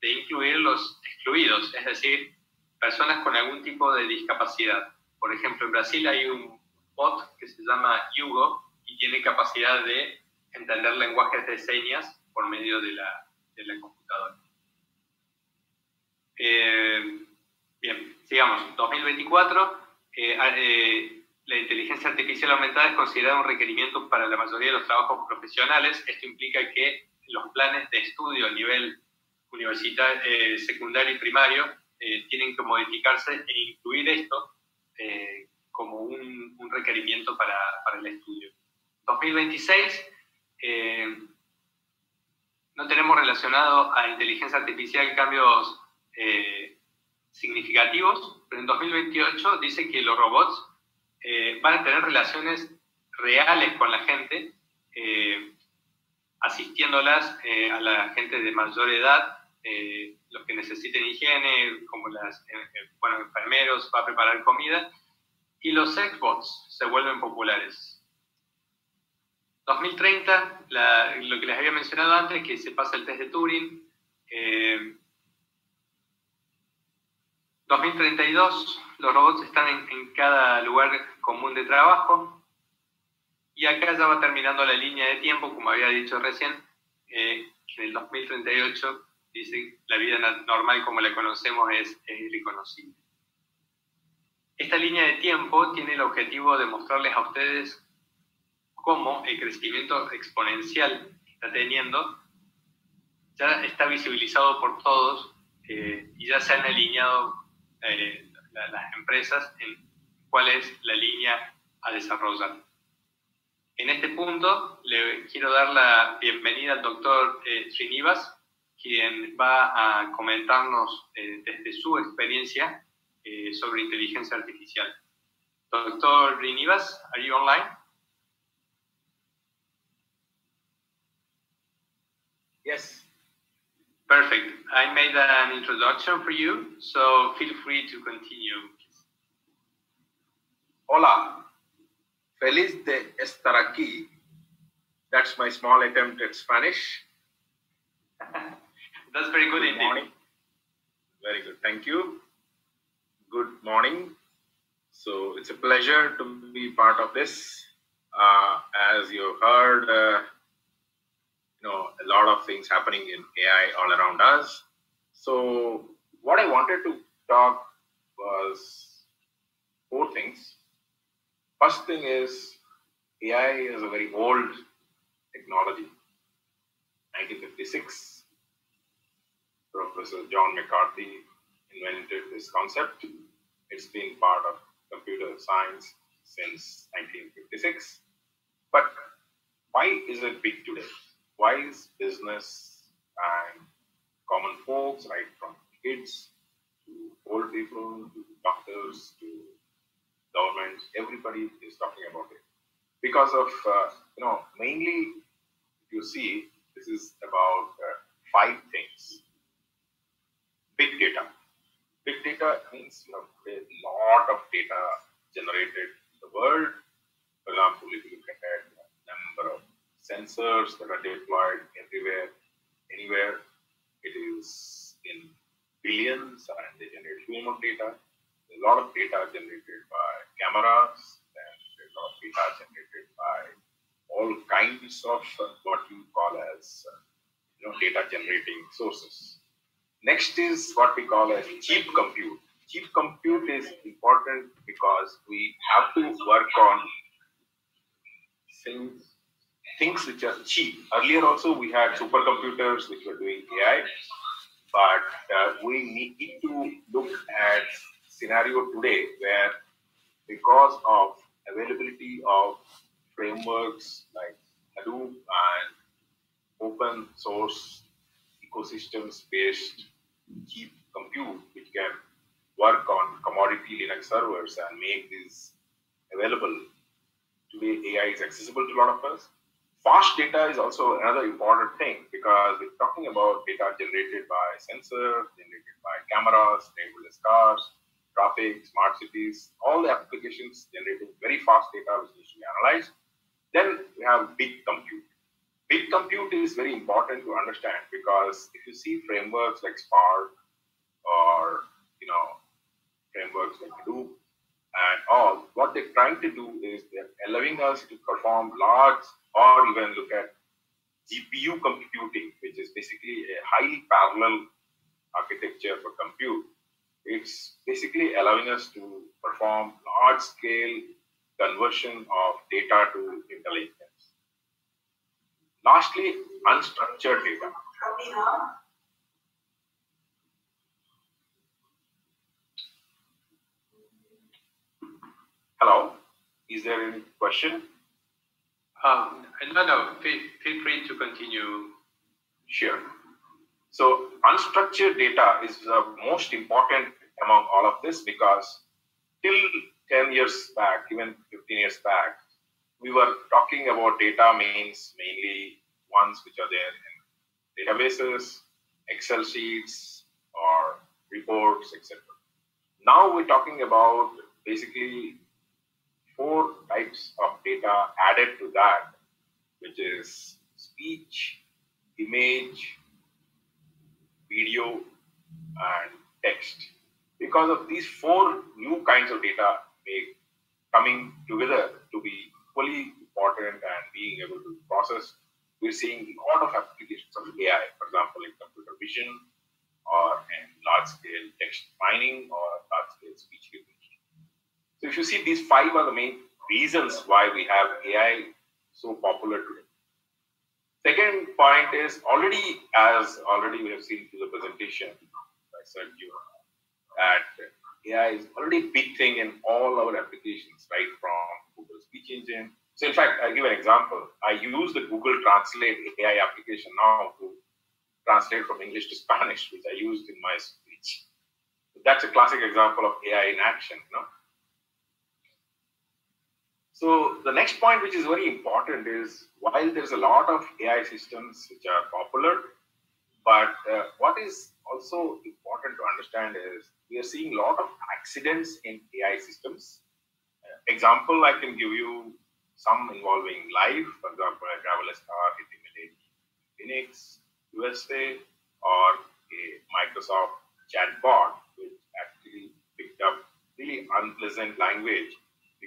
de incluir los excluidos, es decir, personas con algún tipo de discapacidad. Por ejemplo, en Brasil hay un bot que se llama Hugo, y tiene capacidad de entender lenguajes de señas por medio de la, de la computadora. Eh, bien, sigamos. 2024, eh, eh, la inteligencia artificial aumentada es considerada un requerimiento para la mayoría de los trabajos profesionales. Esto implica que los planes de estudio a nivel universitario, secundario y primario tienen que modificarse e incluir esto como un, requerimiento para, el estudio. 2026, no tenemos relacionado a inteligencia artificial cambios eh, significativos, pero en 2028 dice que los robots eh, van a tener relaciones reales con la gente, eh, asistiéndolas a la gente de mayor edad, los que necesiten higiene, como los bueno, enfermeros, va a preparar comida, y los sexbots se vuelven populares. 2030, lo que les había mencionado antes, que se pasa el test de Turing, 2032, los robots están en, cada lugar común de trabajo. Y acá ya va terminando la línea de tiempo, como había dicho recién, eh, en el 2038 dice la vida normal como la conocemos es, irreconocible. Esta línea de tiempo tiene el objetivo de mostrarles a ustedes cómo el crecimiento exponencial que está teniendo ya está visibilizado por todos eh, y ya se han alineado eh, las empresas en cuál es la línea a desarrollar. En este punto le quiero dar la bienvenida al doctor eh, Srinivas, quien va a comentarnos eh, desde su experiencia eh, sobre inteligencia artificial. Doctor Srinivas, are you online? Yes. Perfect. I made an introduction for you, so feel free to continue. Hola. Feliz de estar aquí. That's my small attempt at Spanish. [LAUGHS] That's very good, good indeed. Morning. Very good. Thank you. Good morning. So it's a pleasure to be part of this. Uh, as you heard, uh, you know a lot of things happening in AI all around us. So what I wanted to talk was four things. First thing is AI is a very old technology. 1956, Professor John McCarthy invented this concept. It's been part of computer science since 1956. But why is it big today? Wise business and common folks, right from kids to old people to doctors to governments, everybody is talking about it. Because of, uh, you know, mainly you see, this is about uh, five things. Big data. Big data means you know, a lot of data generated in the world. For example, if you look at number of sensors that are deployed everywhere, anywhere. It is in billions and they generate human data. A lot of data generated by cameras, and a lot of data generated by all kinds of uh, what you call as uh, you know data generating sources. Next is what we call as cheap compute. Cheap compute is important because we have to work on things things which are cheap. Earlier also we had supercomputers which were doing AI, but uh, we need to look at scenario today where because of availability of frameworks like Hadoop and open source ecosystems based cheap compute which can work on commodity Linux servers and make these available. Today AI is accessible to a lot of us fast data is also another important thing because we're talking about data generated by sensors, generated by cameras, driverless cars, traffic, smart cities, all the applications generating very fast data which needs to be analyzed. Then we have big compute. Big compute is very important to understand because if you see frameworks like Spark or you know frameworks like Hadoop and all, what they're trying to do is they're allowing us to perform large or even look at GPU computing, which is basically a highly parallel architecture for compute. It's basically allowing us to perform large scale conversion of data to intelligence. Lastly, unstructured data. Hello, is there any question? Um, no, no, feel, feel free to continue. Sure. So unstructured data is the most important among all of this because till 10 years back, even 15 years back, we were talking about data means mainly ones which are there in databases, Excel sheets, or reports, etc. Now we're talking about basically four types of data added to that, which is speech, image, video, and text. Because of these four new kinds of data coming together to be fully important and being able to process, we're seeing a lot of applications of AI, for example, in computer vision or in large scale text mining or large scale speech recognition. So if you see, these five are the main reasons why we have AI so popular today. Second point is already, as already we have seen through the presentation I said you that AI is already a big thing in all our applications, right from Google Speech Engine. So in fact, I'll give an example. I use the Google Translate AI application now to translate from English to Spanish, which I used in my speech. That's a classic example of AI in action. You know? So the next point, which is very important, is while there's a lot of AI systems which are popular, but uh, what is also important to understand is we are seeing a lot of accidents in AI systems. Uh, example, I can give you some involving life, for example, a driverless car a lady Phoenix, USA, or a Microsoft chatbot, which actually picked up really unpleasant language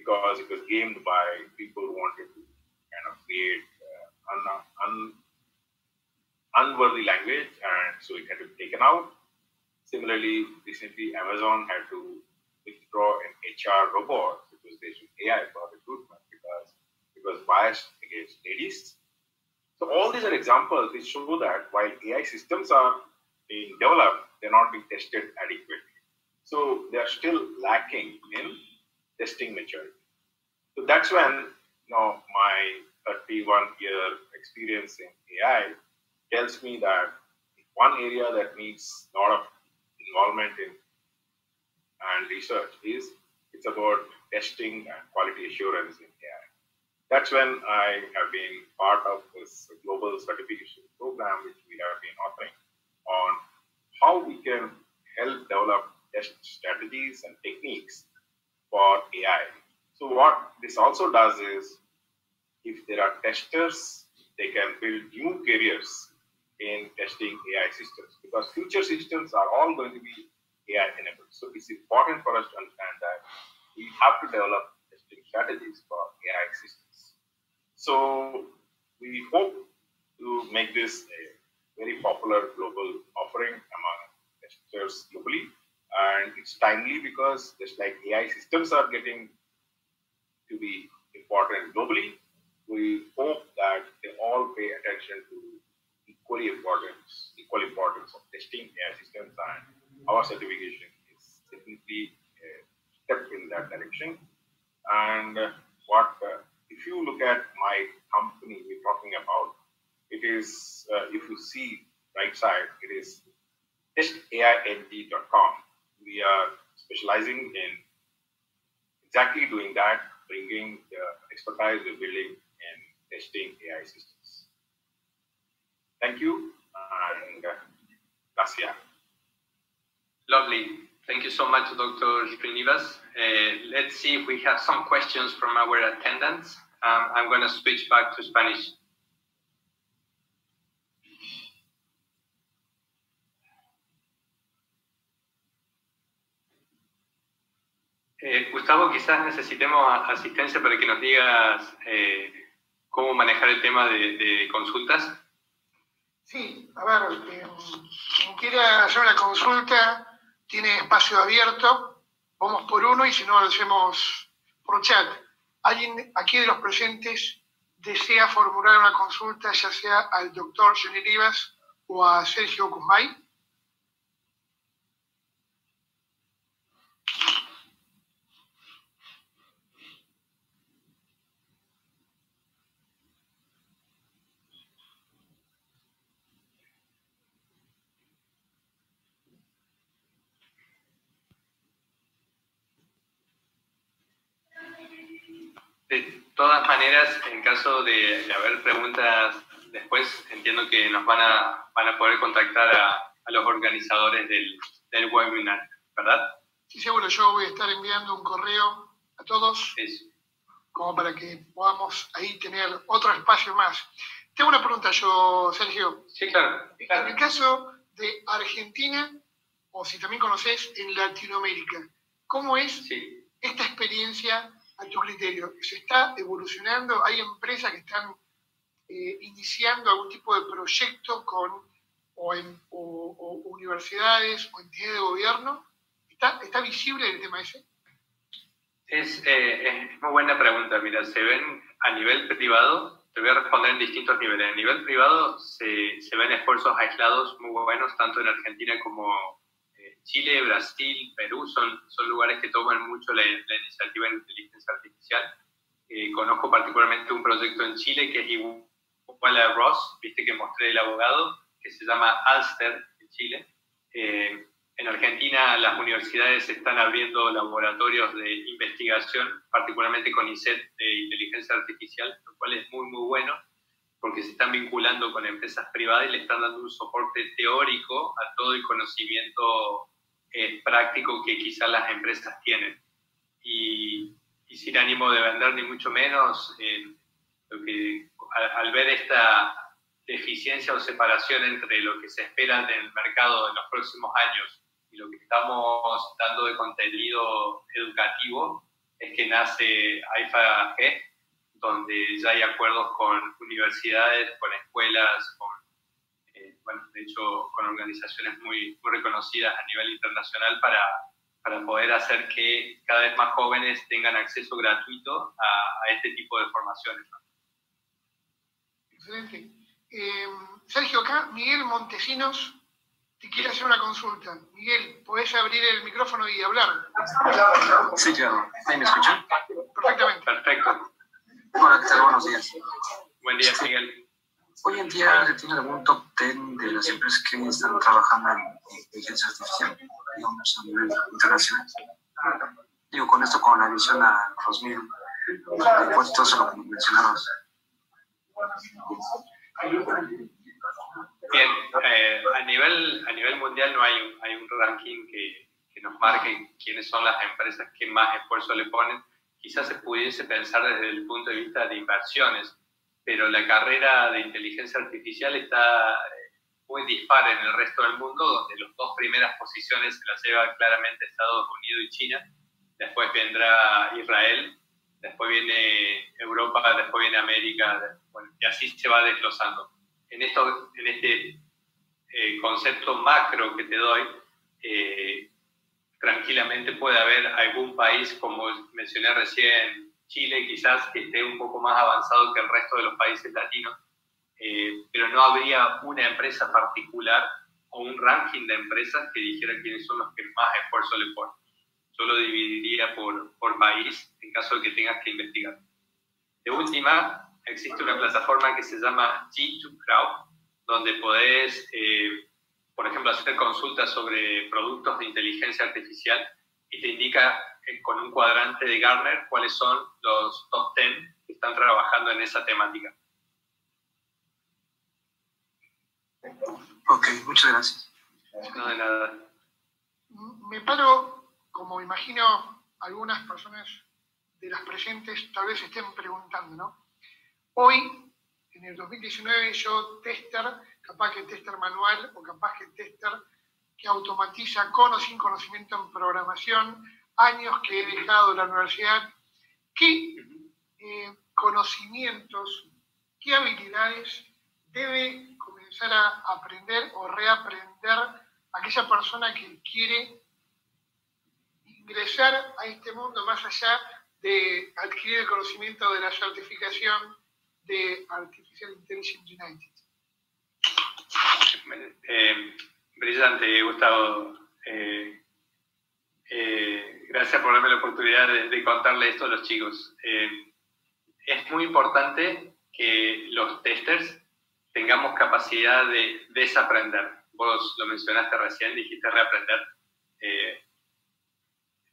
because it was gamed by people who wanted to kind of create uh, un, un, unworthy language, and so it had to be taken out. Similarly, recently Amazon had to withdraw an HR robot, which was based on AI for recruitment because it was biased against ladies. So all these are examples which show that while AI systems are being developed, they're not being tested adequately. So they are still lacking in testing maturity. So that's when you know my 31 year experience in AI tells me that one area that needs a lot of involvement in and research is it's about testing and quality assurance in AI. That's when I have been part of this global certification program, which we have been offering on how we can help develop test strategies and techniques for AI. So what this also does is, if there are testers, they can build new careers in testing AI systems because future systems are all going to be AI enabled. So it's important for us to understand that we have to develop testing strategies for AI systems. So we hope to make this a very popular global offering among testers globally and it's timely because just like AI systems are getting to be important globally, we hope that they all pay attention to equally importance, equal importance of testing AI systems, and our certification is definitely a step in that direction. And what uh, if you look at my company we're talking about, it is uh, if you see right side, it is testaing.com we are specializing in exactly doing that, bringing the expertise we're building in testing AI systems. Thank you, and uh, gracias. Lovely. Thank you so much, Dr. Srinivas. Uh, let's see if we have some questions from our attendants. Um, I'm going to switch back to Spanish. Eh, Gustavo, quizás necesitemos asistencia para que nos digas eh, cómo manejar el tema de, consultas. Sí, a ver, eh, quien quiera hacer una consulta tiene espacio abierto, vamos por uno y si no lo hacemos por chat. ¿Alguien aquí de los presentes desea formular una consulta ya sea al doctor Johnny Rivas o a Sergio Cusmay? De todas maneras, en caso de, haber preguntas después, entiendo que nos van a, van a poder contactar a, los organizadores del, del, webinar, ¿verdad? Sí, seguro. Yo voy a estar enviando un correo a todos, como para que podamos ahí tener otro espacio más. Tengo una pregunta yo, Sergio. Sí, claro. En el caso de Argentina, o si también conoces, en Latinoamérica, ¿cómo es esta experiencia a tu? ¿Se está evolucionando? ¿Hay empresas que están eh, iniciando algún tipo de proyecto con o, universidades o entidades de gobierno? ¿Está, ¿Está visible el tema ese? Es, eh, es muy buena pregunta. Mira, se ven a nivel privado, te voy a responder en distintos niveles. A nivel privado se, se ven esfuerzos aislados muy buenos, tanto en Argentina como Chile, Brasil, Perú son, son lugares que toman mucho la, iniciativa en inteligencia artificial. Eh, conozco particularmente un proyecto en Chile que es igual a Ross, viste que mostré el abogado, que se llama Alster en Chile. Eh, en Argentina las universidades están abriendo laboratorios de investigación, particularmente con ICET de inteligencia artificial, lo cual es muy, muy bueno porque se están vinculando con empresas privadas y le están dando un soporte teórico a todo el conocimiento eh, práctico que quizás las empresas tienen. Y, sin ánimo de vender ni mucho menos, eh, lo que, al, ver esta deficiencia o separación entre lo que se espera del mercado en los próximos años y lo que estamos dando de contenido educativo, es que nace AIFA G, donde ya hay acuerdos con universidades, con escuelas, con bueno, de hecho, con organizaciones muy, muy reconocidas a nivel internacional para, para poder hacer que cada vez más jóvenes tengan acceso gratuito a, a este tipo de formaciones. Excelente. Eh, Sergio, acá Miguel Montesinos te quiere hacer una consulta. Miguel, ¿podés abrir el micrófono y hablar? Sí, claro. ¿Ahí me escuchan? Perfectamente. Perfecto. Hola, ¿qué tal? Buenos días. Buen día, Miguel. Hoy en día se tiene algún top 10 de las empresas que están trabajando en inteligencia artificial, digamos, a nivel internacional. Digo, con esto, con la visión a 2000, después todo eso lo mencionamos. Bien, eh, a, nivel, a nivel mundial no hay, hay un ranking que, que nos marque quiénes son las empresas que más esfuerzo le ponen. Quizás se pudiese pensar desde el punto de vista de inversiones pero la carrera de inteligencia artificial está eh, muy dispar en el resto del mundo, donde las dos primeras posiciones se las lleva claramente Estados Unidos y China, después vendrá Israel, después viene Europa, después viene América, y así se va desglosando. En, esto, en este eh, concepto macro que te doy, eh, tranquilamente puede haber algún país, como mencioné recién, Chile quizás que esté un poco más avanzado que el resto de los países latinos, eh, pero no habría una empresa particular o un ranking de empresas que dijera quiénes son los que más esfuerzo le ponen. Yo lo dividiría por, por país en caso de que tengas que investigar. De última, existe una plataforma que se llama G2Crowd, donde podés, eh, por ejemplo, hacer consultas sobre productos de inteligencia artificial y te indica con un cuadrante de Gartner cuáles son los top 10 que están trabajando en esa temática. Ok, muchas gracias. No de nada. Me paro, como imagino algunas personas de las presentes tal vez estén preguntando, ¿no? Hoy, en el 2019, yo tester, capaz que tester manual o capaz que tester que automatiza con o sin conocimiento en programación, años que he dejado la universidad, ¿qué eh, conocimientos, qué habilidades debe comenzar a aprender o reaprender aquella persona que quiere ingresar a este mundo más allá de adquirir el conocimiento de la certificación de Artificial Intelligence United. Eh, brillante, Gustavo. Eh, eh, gracias por darme la oportunidad de, contarle esto a los chicos. es muy importante que los testers tengamos capacidad de desaprender. Vos lo mencionaste recién, dijiste reaprender.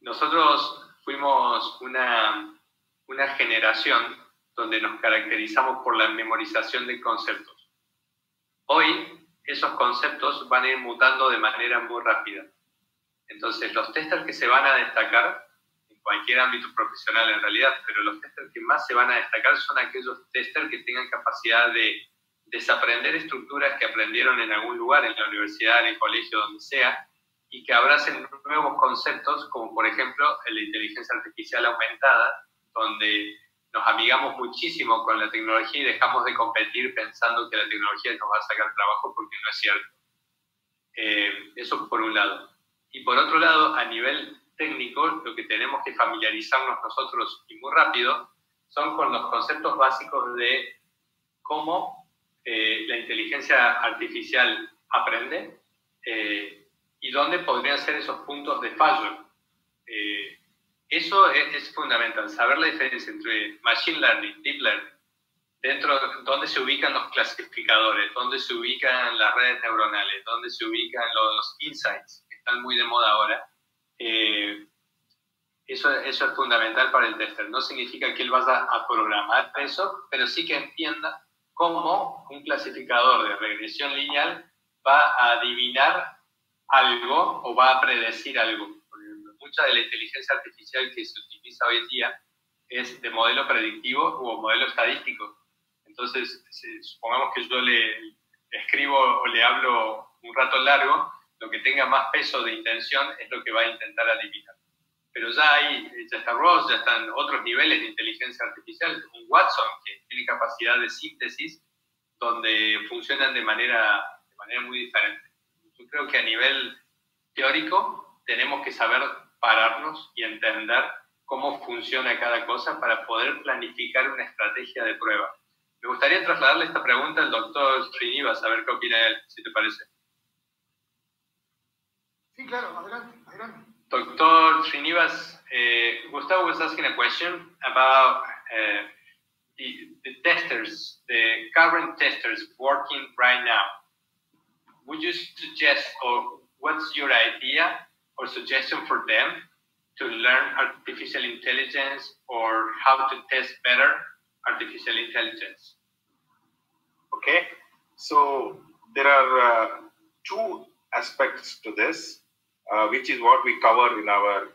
nosotros fuimos una, una generación donde nos caracterizamos por la memorización de conceptos. Hoy esos conceptos van a ir mutando de manera muy rápida. Entonces, los testers que se van a destacar, en cualquier ámbito profesional en realidad, pero los testers que más se van a destacar son aquellos testers que tengan capacidad de desaprender estructuras que aprendieron en algún lugar, en la universidad, en el colegio, donde sea, y que abracen nuevos conceptos, como por ejemplo de inteligencia artificial aumentada, donde nos amigamos muchísimo con la tecnología y dejamos de competir pensando que la tecnología nos va a sacar trabajo porque no es cierto. Eh, eso por un lado. Y por otro lado, a nivel técnico, lo que tenemos que familiarizarnos nosotros y muy rápido son con los conceptos básicos de cómo eh, la inteligencia artificial aprende eh, y dónde podrían ser esos puntos de fallo. Eso es, fundamental, saber la diferencia entre Machine Learning, Deep Learning, dentro de dónde se ubican los clasificadores, dónde se ubican las redes neuronales, dónde se ubican los insights, que están muy de moda ahora. Eh, eso, eso es fundamental para el tester. No significa que él vaya a programar eso, pero sí que entienda cómo un clasificador de regresión lineal va a adivinar algo o va a predecir algo mucha de la inteligencia artificial que se utiliza hoy en día es de modelo predictivo o modelo estadístico. Entonces, supongamos que yo le escribo o le hablo un rato largo, lo que tenga más peso de intención es lo que va a intentar adivinar. Pero ya hay, ya está Ross, ya están otros niveles de inteligencia artificial, un Watson que tiene capacidad de síntesis donde funcionan de manera, de manera muy diferente. Yo creo que a nivel teórico tenemos que saber pararnos y entender cómo funciona cada cosa para poder planificar una estrategia de prueba. Me gustaría trasladarle esta pregunta al doctor Srinivas, a ver qué opina él, si te parece. Sí, claro, adelante, adelante. Doctor Srinivas, uh, Gustavo was asking a question about uh, the, the testers, the current testers working right now. Would you suggest, or what's your idea or suggestion for them to learn artificial intelligence or how to test better artificial intelligence? Okay, so there are uh, two aspects to this, uh, which is what we cover in our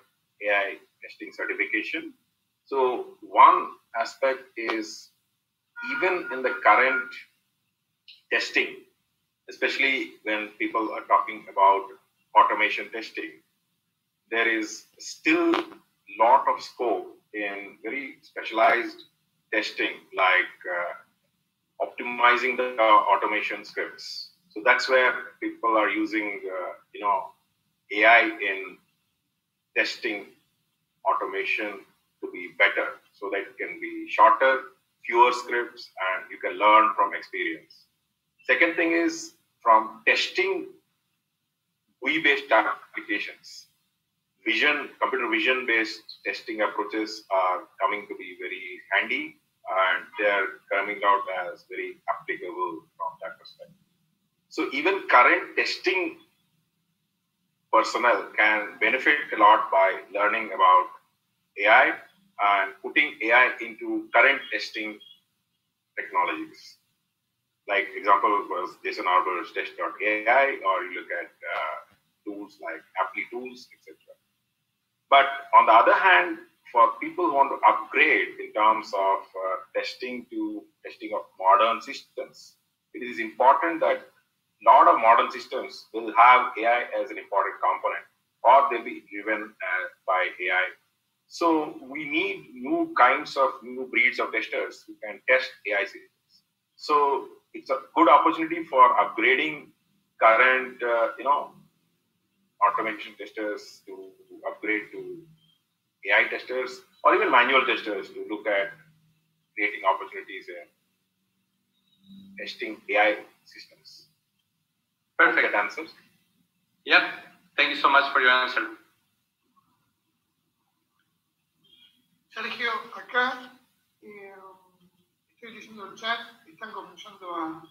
AI testing certification. So, one aspect is even in the current testing, especially when people are talking about automation testing, there is still a lot of scope in very specialized testing, like uh, optimizing the automation scripts. So that's where people are using, uh, you know, AI in testing automation to be better, so that it can be shorter, fewer scripts, and you can learn from experience. Second thing is from testing GUI-based applications vision, computer vision based testing approaches are coming to be very handy and they're coming out as very applicable from that perspective. So even current testing personnel can benefit a lot by learning about AI and putting AI into current testing technologies. Like example was Jason Arbor's test.ai, or you look at uh, tools like Applitools, etc. But on the other hand, for people who want to upgrade in terms of uh, testing to testing of modern systems, it is important that a lot of modern systems will have AI as an important component, or they'll be driven uh, by AI. So we need new kinds of new breeds of testers who can test AI systems. So it's a good opportunity for upgrading current, uh, you know, automation testers to, to upgrade to AI testers or even manual testers to look at creating opportunities in testing AI systems. Perfect. answers. Yep. Thank you so much for your answer. Sergio, acá eh, estoy diciendo el chat, están comenzando a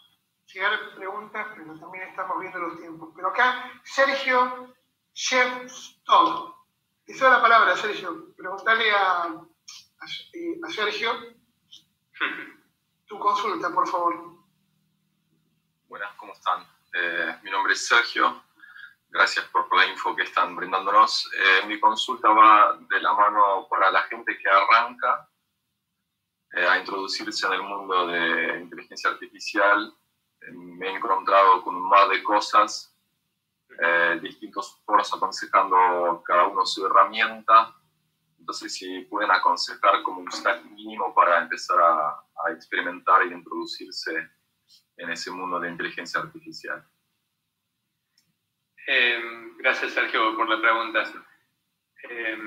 llegar preguntas, pero también estamos viendo los tiempos. Pero acá, Sergio Shevstov. Te la palabra, Sergio. Preguntale a, a, a Sergio [LAUGHS] tu consulta, por favor. Buenas, ¿cómo están? Eh, mi nombre es Sergio. Gracias por la info que están brindándonos. Eh, mi consulta va de la mano para la gente que arranca eh, a introducirse en el mundo de inteligencia artificial. me he encontrado con un mar de cosas, distintos foros aconsejando cada uno su herramienta. Entonces, si pueden aconsejar como un stack mínimo para empezar a, a experimentar y introducirse en ese mundo de inteligencia artificial. Eh, gracias, Sergio, por la pregunta. Eh,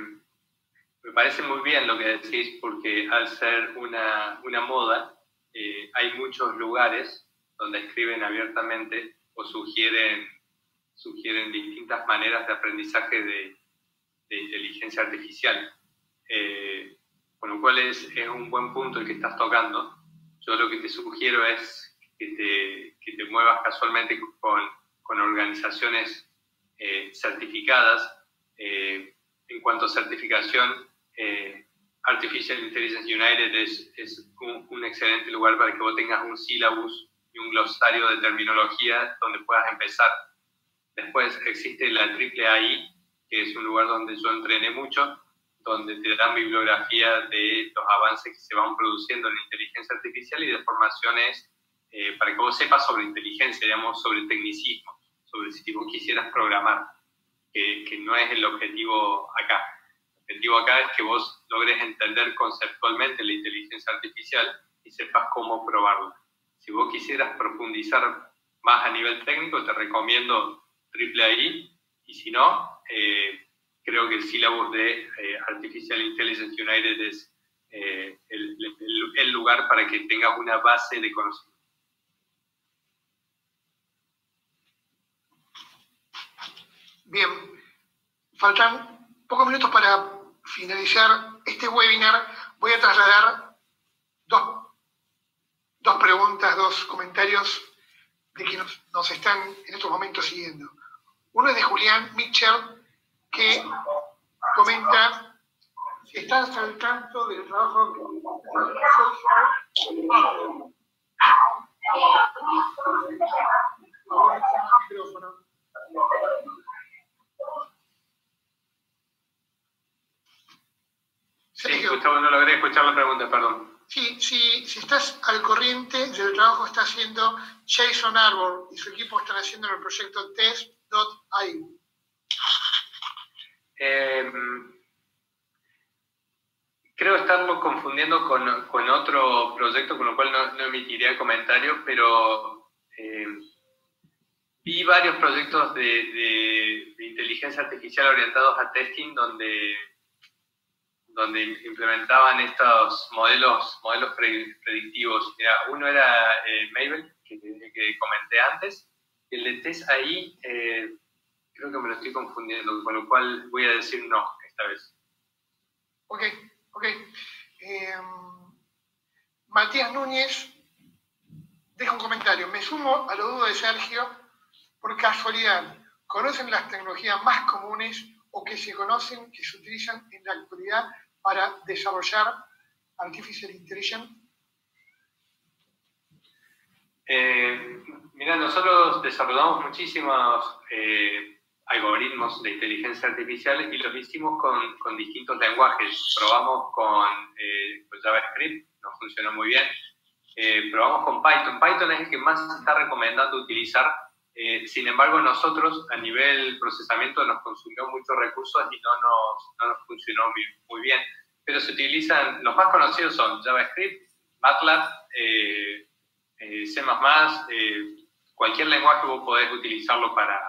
me parece muy bien lo que decís porque al ser una, una moda, eh, hay muchos lugares donde escriben abiertamente o sugieren, sugieren distintas maneras de aprendizaje de, inteligencia artificial. con lo cual es, un buen punto el que estás tocando. Yo lo que te sugiero es que te, que te muevas casualmente con, con organizaciones eh, certificadas. Eh, en cuanto a certificación, eh, Artificial Intelligence United es, un, un, excelente lugar para que vos tengas un syllabus y un glosario de terminología donde puedas empezar. Después existe la Triple AI, que es un lugar donde yo entrené mucho, donde te dan bibliografía de los avances que se van produciendo en inteligencia artificial y de formaciones para que vos sepas sobre inteligencia, digamos, sobre tecnicismo sobre si vos quisieras programar, que, que no es el objetivo acá. El objetivo acá es que vos logres entender conceptualmente la inteligencia artificial y sepas cómo probarla. Si vos quisieras profundizar más a nivel técnico, te recomiendo Triple AI y si no, eh, creo que el sílabus de eh, Artificial Intelligence United es eh, el, lugar para que tengas una base de conocimiento. Bien, faltan pocos minutos para finalizar este webinar. Voy a trasladar dos, dos preguntas, dos comentarios de quienes nos, están en estos momentos siguiendo. Uno es de Julián Mitchell, que comenta si estás al tanto del trabajo que Sí, Gustavo, no logré escuchar la pregunta, perdón. Sí, sí, si estás al corriente del trabajo que está haciendo Jason Arbor y su equipo están haciendo en el proyecto Eh, creo estarlo confundiendo con, con, otro proyecto, con lo cual no, no emitiría comentario, pero eh, vi varios proyectos de, de, inteligencia artificial orientados a testing donde donde implementaban estos modelos, modelos predictivos. uno era eh, Mabel, que, comenté antes, el de test ahí eh, creo que me lo estoy confundiendo, con lo cual voy a decir no esta vez. Ok, ok. Eh, Matías Núñez deja un comentario. Me sumo a lo duda de Sergio. Por casualidad, ¿conocen las tecnologías más comunes o que se conocen, que se utilizan en la actualidad para desarrollar Artificial Intelligence? Eh, mira, nosotros desarrollamos muchísimos eh, algoritmos de inteligencia artificial y los hicimos con, distintos lenguajes. Probamos con, eh, con, JavaScript, nos funcionó muy bien. Eh, probamos con Python. Python es el que más se está recomendando utilizar Eh, sin embargo, nosotros a nivel procesamiento nos consumió muchos recursos y no nos, no nos funcionó muy, muy, bien. Pero se utilizan, los más conocidos son JavaScript, MATLAB, C++, cualquier lenguaje vos podés utilizarlo para,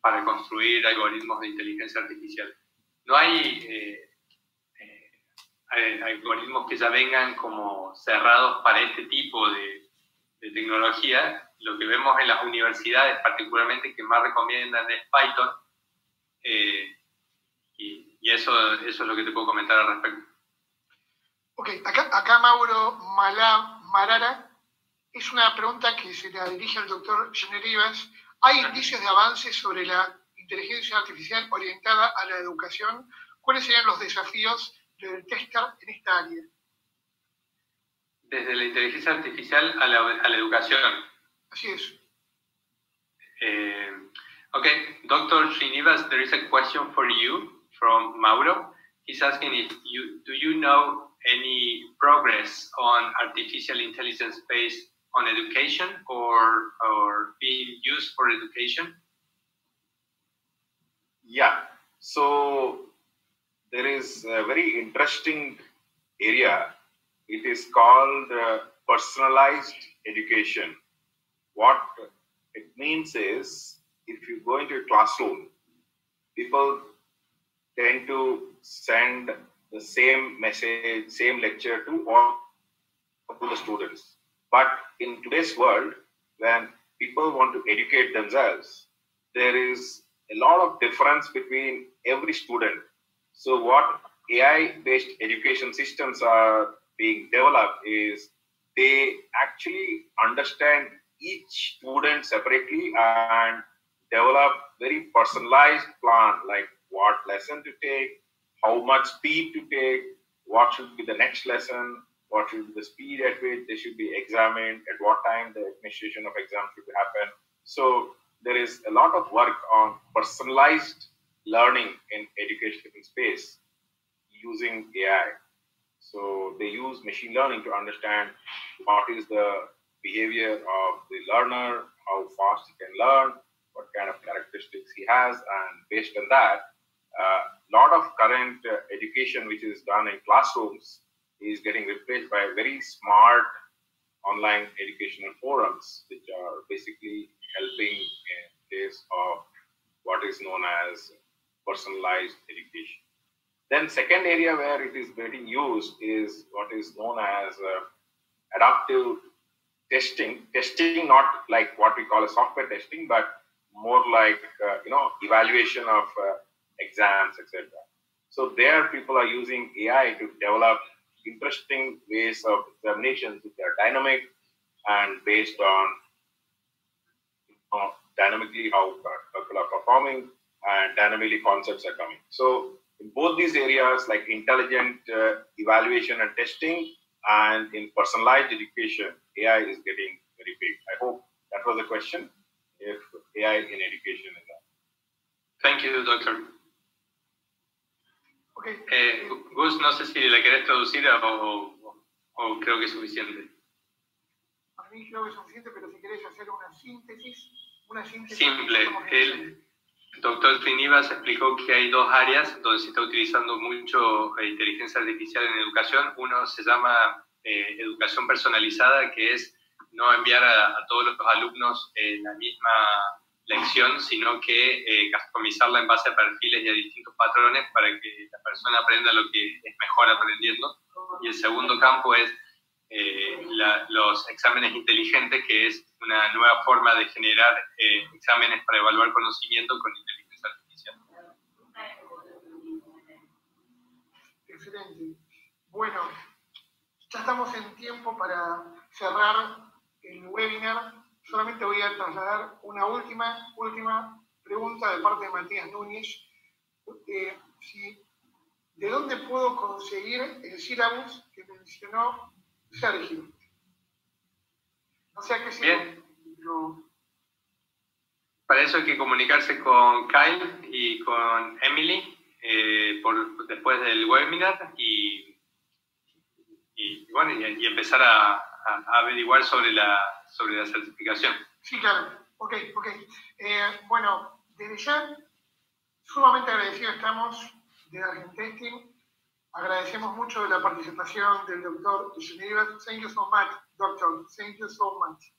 para construir algoritmos de inteligencia artificial. No hay algoritmos que ya vengan como cerrados para este tipo de, de tecnología lo que vemos en las universidades, particularmente que más recomiendan es Python, eh, y, eso, es lo que te puedo comentar al respecto. Ok, acá, acá Mauro Marara es una pregunta que se la dirige al doctor Jenner Rivas. ¿Hay indicios de avance sobre la inteligencia artificial orientada a la educación? ¿Cuáles serían los desafíos del tester en esta área? Desde la inteligencia artificial a la, a la educación. Así es. Uh, okay, Dr. Srinivas, there is a question for you from Mauro. He's asking if you do you know any progress on artificial intelligence based on education or or being used for education? Yeah. So there is a very interesting area. It is called uh, personalized education what it means is if you go into a classroom, people tend to send the same message, same lecture to all to the students. But in today's world, when people want to educate themselves, there is a lot of difference between every student. So what AI-based education systems are being developed is they actually understand each student separately and develop very personalized plan like what lesson to take how much speed to take what should be the next lesson what should be the speed at which they should be examined at what time the administration of exam should happen. So there is a lot of work on personalized learning in education space using ai so they use machine learning to understand what is the behavior of the learner, how fast he can learn, what kind of characteristics he has, and based on that, a uh, lot of current uh, education which is done in classrooms is getting replaced by very smart online educational forums, which are basically helping in case of what is known as personalized education. Then second area where it is getting used is what is known as uh, adaptive testing, testing not like what we call a software testing, but more like uh, you know evaluation of uh, exams, etc. So there, people are using AI to develop interesting ways of examinations which are dynamic and based on you know, dynamically how people are performing and dynamically concepts are coming. So in both these areas, like intelligent uh, evaluation and testing, and in personalized education, AI is getting very big. I hope that was the question. If AI in education is that. Thank you, doctor. Okay. Eh, Gus, no sé si la querés traducir o, o, creo que es suficiente. Para mí creo que es suficiente, pero si querés hacer una síntesis, una síntesis. Simple. El doctor Trinivas explicó que hay dos áreas donde se está utilizando mucho eh, inteligencia artificial en educación. Uno se llama eh, educación personalizada, que es no enviar a, todos los alumnos eh, la misma lección, sino que eh, customizarla en base a perfiles y a distintos patrones para que la persona aprenda lo que es mejor aprendiendo. Y el segundo campo es eh, los exámenes inteligentes, que es una nueva forma de generar exámenes para evaluar conocimiento con inteligencia artificial. Excelente. Bueno, ya estamos en tiempo para cerrar el webinar. Solamente voy a trasladar una última, última pregunta de parte de Matías Núñez. Eh, ¿De dónde puedo conseguir el sílabus que mencionó Sergio? No sé a qué se Para eso hay que comunicarse con Kyle y con Emily eh, por, después del webinar y, bueno, y, empezar a, averiguar sobre la, sobre la certificación. Sí, claro. Ok, ok. Eh, bueno, desde ya, sumamente agradecidos estamos de Argentesting. Agradecemos mucho la participación del doctor Geneva. Thank you so much, doctor. Thank you so much.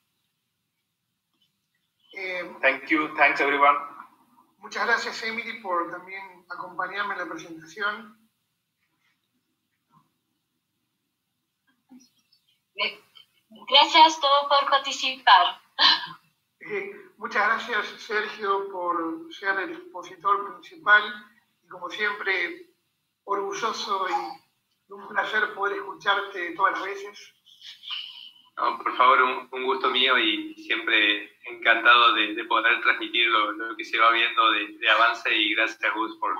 Eh, Thank you. Thanks, everyone. muchas gracias, Emily, por también acompañarme en la presentación. Gracias a todos por participar. Eh, muchas gracias, Sergio, por ser el expositor principal y, como siempre, orgulloso y un placer poder escucharte todas las veces. No, por favor, un, un, gusto mío y siempre encantado de, de poder transmitir lo, lo, que se va viendo de, de, avance y gracias Gus por,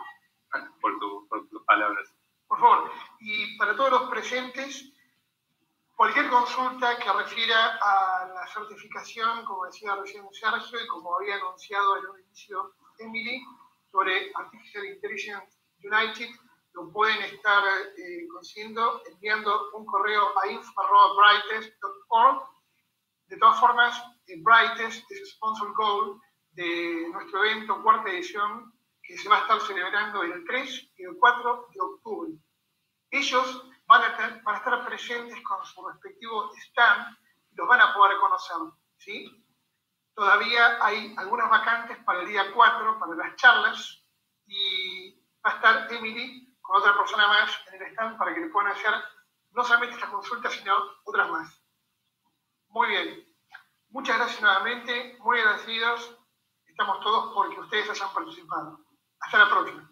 por, tu, por tus palabras. Por favor, y para todos los presentes, cualquier consulta que refiera a la certificación, como decía recién Sergio y como había anunciado en un inicio Emily, sobre Artificial Intelligence United, lo pueden estar eh, consiguiendo enviando un correo a info.brightest.org. De todas formas, eh, Brightest es sponsor goal de nuestro evento cuarta edición que se va a estar celebrando el 3 y el 4 de octubre. Ellos van a, tener, van a estar presentes con su respectivo stand y los van a poder conocer. ¿sí? Todavía hay algunas vacantes para el día 4, para las charlas, y va a estar Emily con otra persona más en el stand para que le puedan hacer no solamente estas consultas, sino otras más. Muy bien. Muchas gracias nuevamente, muy agradecidos. Estamos todos porque ustedes hayan participado. Hasta la próxima.